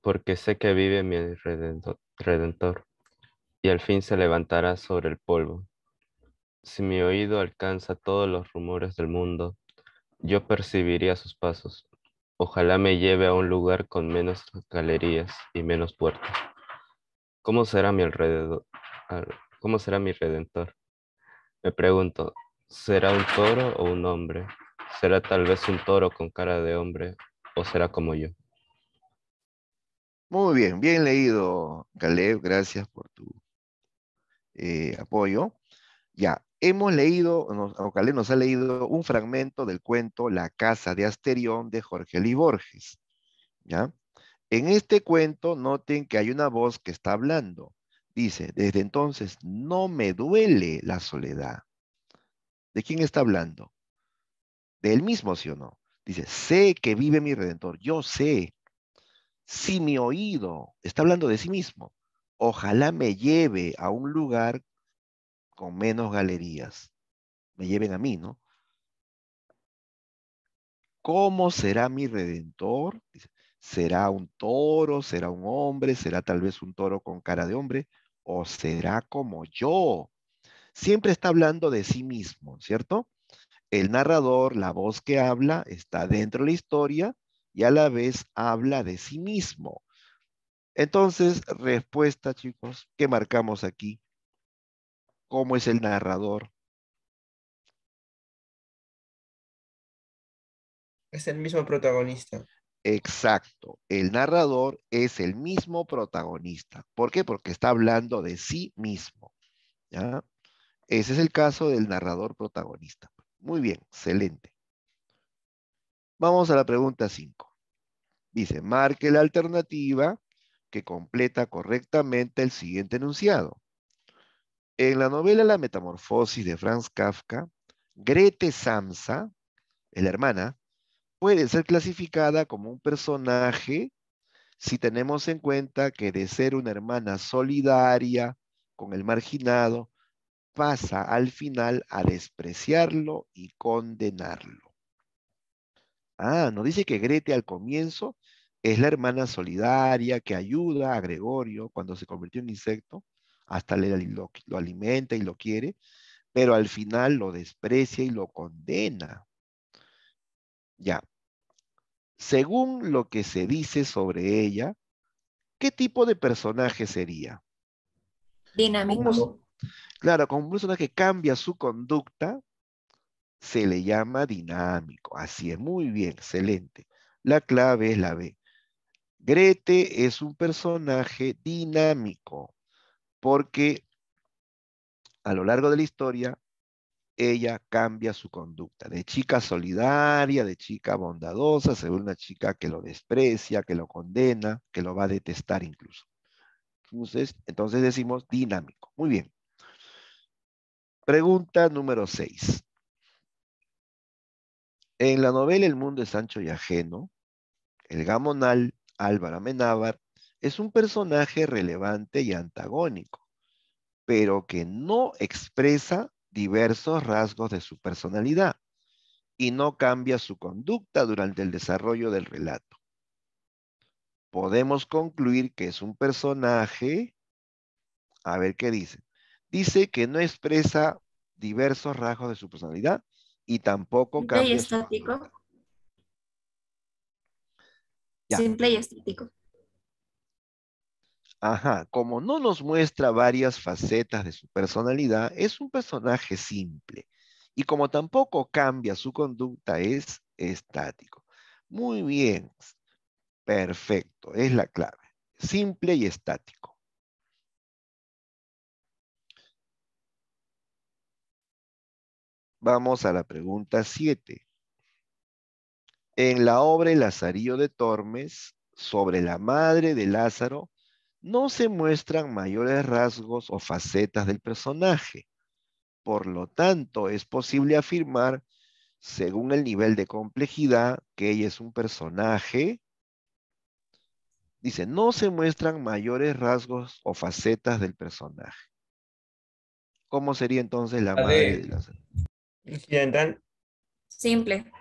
porque sé que vive mi redentor, y al fin se levantará sobre el polvo. Si mi oído alcanza todos los rumores del mundo, yo percibiría sus pasos. Ojalá me lleve a un lugar con menos galerías y menos puertas. ¿Cómo será mi alrededor? ¿Cómo será mi redentor? Me pregunto, ¿será un toro o un hombre? ¿Será tal vez un toro con cara de hombre o será como yo? Muy bien, bien leído, Caleb. Gracias por tu eh, apoyo. Ya, hemos leído, o Caleb nos ha leído un fragmento del cuento La casa de Asterión de Jorge Luis Borges. ¿Ya? En este cuento, noten que hay una voz que está hablando. Dice, desde entonces no me duele la soledad. ¿De quién está hablando? de él mismo, ¿sí o no? Dice, sé que vive mi redentor, yo sé. Si mi oído está hablando de sí mismo, ojalá me lleve a un lugar con menos galerías. Me lleven a mí, ¿no? ¿Cómo será mi redentor? ¿Será un toro? ¿Será un hombre? ¿Será tal vez un toro con cara de hombre? ¿O será como yo? Siempre está hablando de sí mismo, ¿cierto? el narrador, la voz que habla, está dentro de la historia y a la vez habla de sí mismo. Entonces, respuesta, chicos, ¿qué marcamos aquí? ¿Cómo es el narrador? Es el mismo protagonista. Exacto, el narrador es el mismo protagonista. ¿Por qué? Porque está hablando de sí mismo. Ese es el caso del narrador protagonista. Muy bien, excelente. Vamos a la pregunta 5. Dice, marque la alternativa que completa correctamente el siguiente enunciado. En la novela La Metamorfosis de Franz Kafka, Grete Samsa, la hermana, puede ser clasificada como un personaje si tenemos en cuenta que de ser una hermana solidaria con el marginado, pasa al final a despreciarlo y condenarlo. Ah, nos dice que Grete al comienzo es la hermana solidaria que ayuda a Gregorio cuando se convirtió en insecto, hasta le, lo, lo alimenta y lo quiere, pero al final lo desprecia y lo condena. Ya. Según lo que se dice sobre ella, ¿qué tipo de personaje sería? Dinámico. Claro, como un personaje cambia su conducta, se le llama dinámico. Así es, muy bien, excelente. La clave es la B. Grete es un personaje dinámico porque a lo largo de la historia ella cambia su conducta. De chica solidaria, de chica bondadosa, se una chica que lo desprecia, que lo condena, que lo va a detestar incluso. Entonces, entonces decimos dinámico. Muy bien. Pregunta número 6. En la novela El mundo es ancho y ajeno, el gamonal Álvaro Amenábar es un personaje relevante y antagónico, pero que no expresa diversos rasgos de su personalidad y no cambia su conducta durante el desarrollo del relato. Podemos concluir que es un personaje, a ver qué dice. Dice que no expresa diversos rasgos de su personalidad y tampoco Simple y cambia su estático. Ya. Simple y estático. Ajá, como no nos muestra varias facetas de su personalidad, es un personaje simple. Y como tampoco cambia su conducta, es estático. Muy bien, perfecto, es la clave. Simple y estático. Vamos a la pregunta 7. En la obra El Lazarillo de Tormes, sobre la madre de Lázaro, no se muestran mayores rasgos o facetas del personaje. Por lo tanto, es posible afirmar, según el nivel de complejidad, que ella es un personaje. Dice, no se muestran mayores rasgos o facetas del personaje. ¿Cómo sería entonces la La madre de? Incidental. Simple.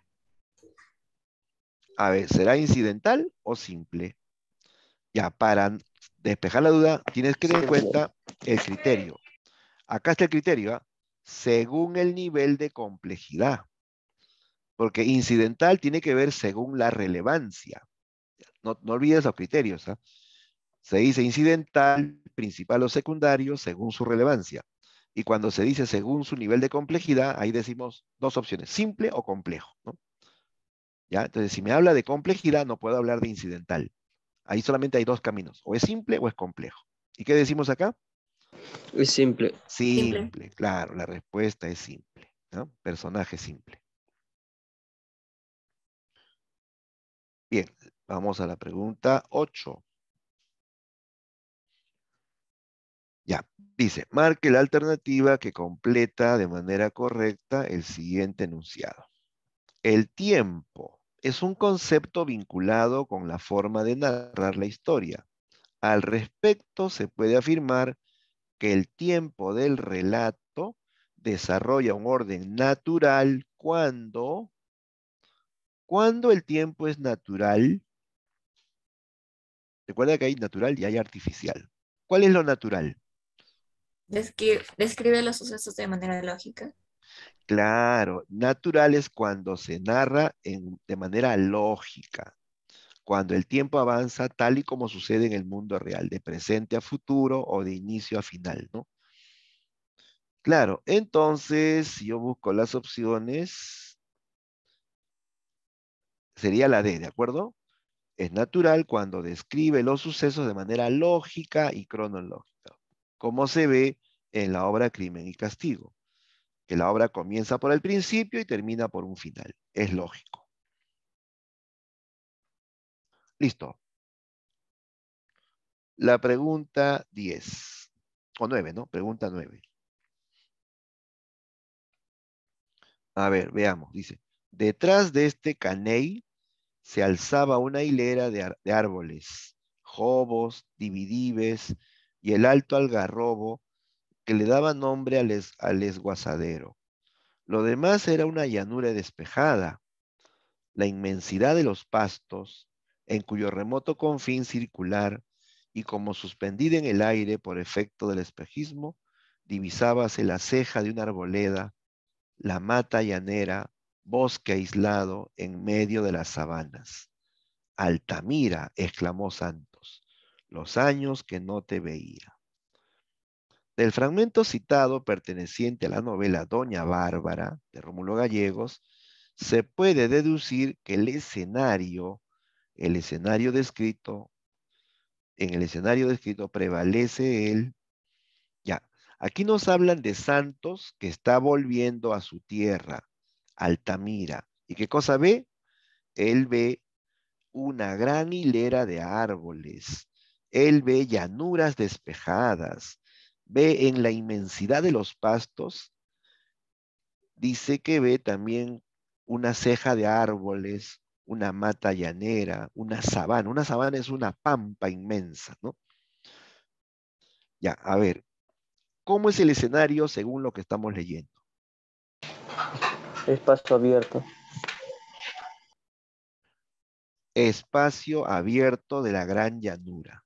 A ver, ¿será incidental o simple? Ya, para despejar la duda, tienes que tener en cuenta el criterio. Acá está el criterio, ¿ah? según el nivel de complejidad. Porque incidental tiene que ver según la relevancia. No, no olvides los criterios. ¿ah? Se dice incidental, principal o secundario, según su relevancia. Y cuando se dice según su nivel de complejidad, ahí decimos dos opciones, simple o complejo. ¿no? ¿Ya? Entonces, si me habla de complejidad, no puedo hablar de incidental. Ahí solamente hay dos caminos, o es simple o es complejo. ¿Y qué decimos acá? Es simple. Simple, Simple. claro, la respuesta es simple. ¿no? Personaje simple. Bien, vamos a la pregunta 8. Ya, dice, marque la alternativa que completa de manera correcta el siguiente enunciado. El tiempo es un concepto vinculado con la forma de narrar la historia. Al respecto, se puede afirmar que el tiempo del relato desarrolla un orden natural cuando, cuando el tiempo es natural. Recuerda que hay natural y hay artificial. ¿Cuál es lo natural? Descri- describe los sucesos de manera lógica. Claro, natural es cuando se narra en- de manera lógica, cuando el tiempo avanza tal y como sucede en el mundo real, de presente a futuro o de inicio a final, ¿no? Claro, entonces, si yo busco las opciones, sería la D, ¿de acuerdo? Es natural cuando describe los sucesos de manera lógica y cronológica, como se ve en la obra Crimen y Castigo que la obra comienza por el principio y termina por un final. Es lógico. Listo. La pregunta 10. O 9, ¿no? Pregunta 9. A ver, veamos. Dice, detrás de este caney se alzaba una hilera de, de árboles Jobos, Dividives y el Alto Algarrobo, que le daba nombre al, es, al esguazadero. Lo demás era una llanura despejada. La inmensidad de los pastos, en cuyo remoto confín circular y como suspendida en el aire por efecto del espejismo, divisábase la ceja de una arboleda, la mata llanera, bosque aislado en medio de las sabanas. Altamira, exclamó Santos, los años que no te veía. Del fragmento citado perteneciente a la novela Doña Bárbara de Rómulo Gallegos, se puede deducir que el escenario, el escenario descrito, en el escenario descrito prevalece el, ya, aquí nos hablan de Santos que está volviendo a su tierra, Altamira. ¿Y qué cosa ve? Él ve una gran hilera de árboles. Él ve llanuras despejadas. Ve en la inmensidad de los pastos. Dice que ve también una ceja de árboles, una mata llanera, una sabana. Una sabana es una pampa inmensa, ¿no? Ya, a ver, ¿cómo es el escenario según lo que estamos leyendo? Espacio abierto. Espacio abierto de la gran llanura.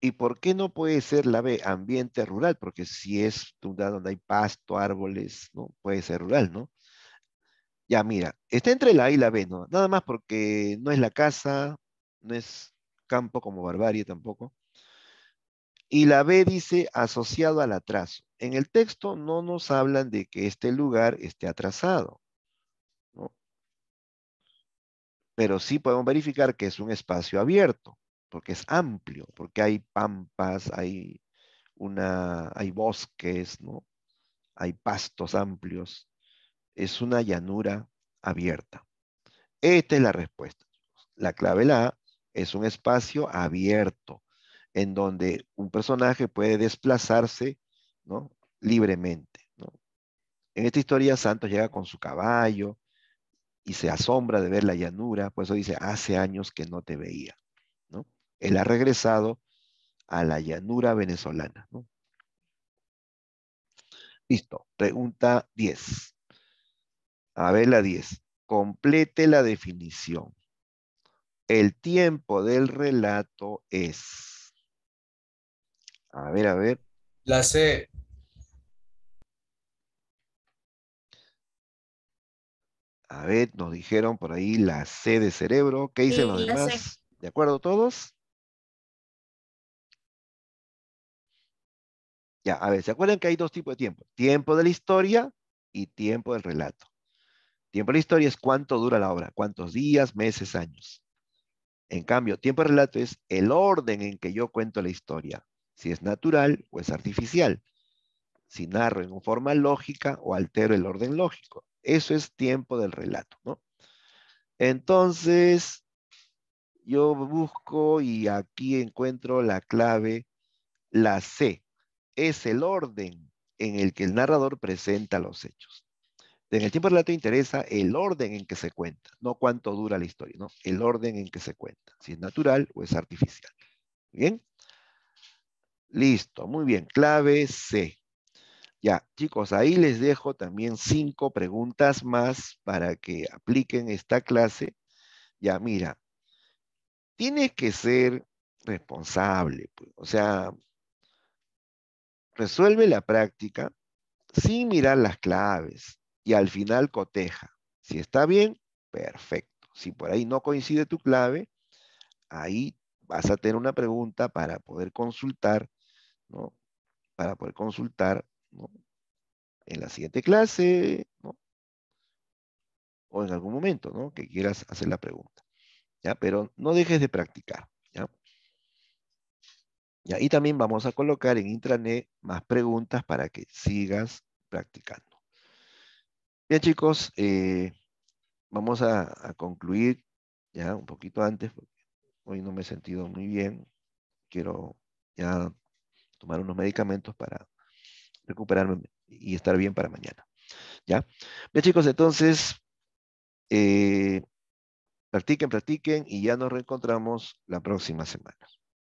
¿Y por qué no puede ser la B, ambiente rural? Porque si es donde hay pasto, árboles, ¿no? Puede ser rural, ¿no? Ya, mira, está entre la A y la B, ¿no? Nada más porque no es la casa, no es campo como barbarie tampoco. Y la B dice asociado al atraso. En el texto no nos hablan de que este lugar esté atrasado. ¿no? Pero sí podemos verificar que es un espacio abierto, porque es amplio, porque hay pampas, hay, una, hay bosques, ¿no? hay pastos amplios. Es una llanura abierta. Esta es la respuesta. La clave la A es un espacio abierto en donde un personaje puede desplazarse ¿no? libremente. En esta historia Santos llega con su caballo y se asombra de ver la llanura, por eso dice, hace años que no te veía. Él ha regresado a la llanura venezolana. ¿no? Listo, pregunta 10. A ver la 10. Complete la definición. El tiempo del relato es a ver, a ver. La C. A ver, nos dijeron por ahí la C de cerebro. ¿Qué dicen Sí, los la C. demás? ¿De acuerdo todos? Ya, a ver, ¿se acuerdan que hay dos tipos de tiempo? Tiempo de la historia y tiempo del relato. Tiempo de la historia es cuánto dura la obra, cuántos días, meses, años. En cambio, tiempo de relato es el orden en que yo cuento la historia si es natural o es artificial, si narro en forma lógica o altero el orden lógico. Eso es tiempo del relato, ¿no? Entonces, yo busco y aquí encuentro la clave, la C. Es el orden en el que el narrador presenta los hechos. En el tiempo relato interesa el orden en que se cuenta, no cuánto dura la historia, ¿no? El orden en que se cuenta, si es natural o es artificial. ¿Bien? Listo, muy bien. Clave C. Ya, chicos, ahí les dejo también cinco preguntas más para que apliquen esta clase. Ya, mira, tienes que ser responsable, pues, o sea, resuelve la práctica sin mirar las claves y al final coteja. Si está bien, perfecto. Si por ahí no coincide tu clave, ahí vas a tener una pregunta para poder consultar ¿no? Para poder consultar, ¿no? En la siguiente clase, ¿no? O en algún momento, ¿no? Que quieras hacer la pregunta, ¿ya? Pero no dejes de practicar, ¿ya? Y también vamos a colocar en intranet más preguntas para que sigas practicando. Bien, chicos, eh, vamos a, a concluir ya un poquito antes, porque hoy no me he sentido muy bien. Quiero ya tomar unos medicamentos para recuperarme y estar bien para mañana. ¿Ya? Bien, chicos, entonces, eh, Practiquen, practiquen y ya nos reencontramos la próxima semana.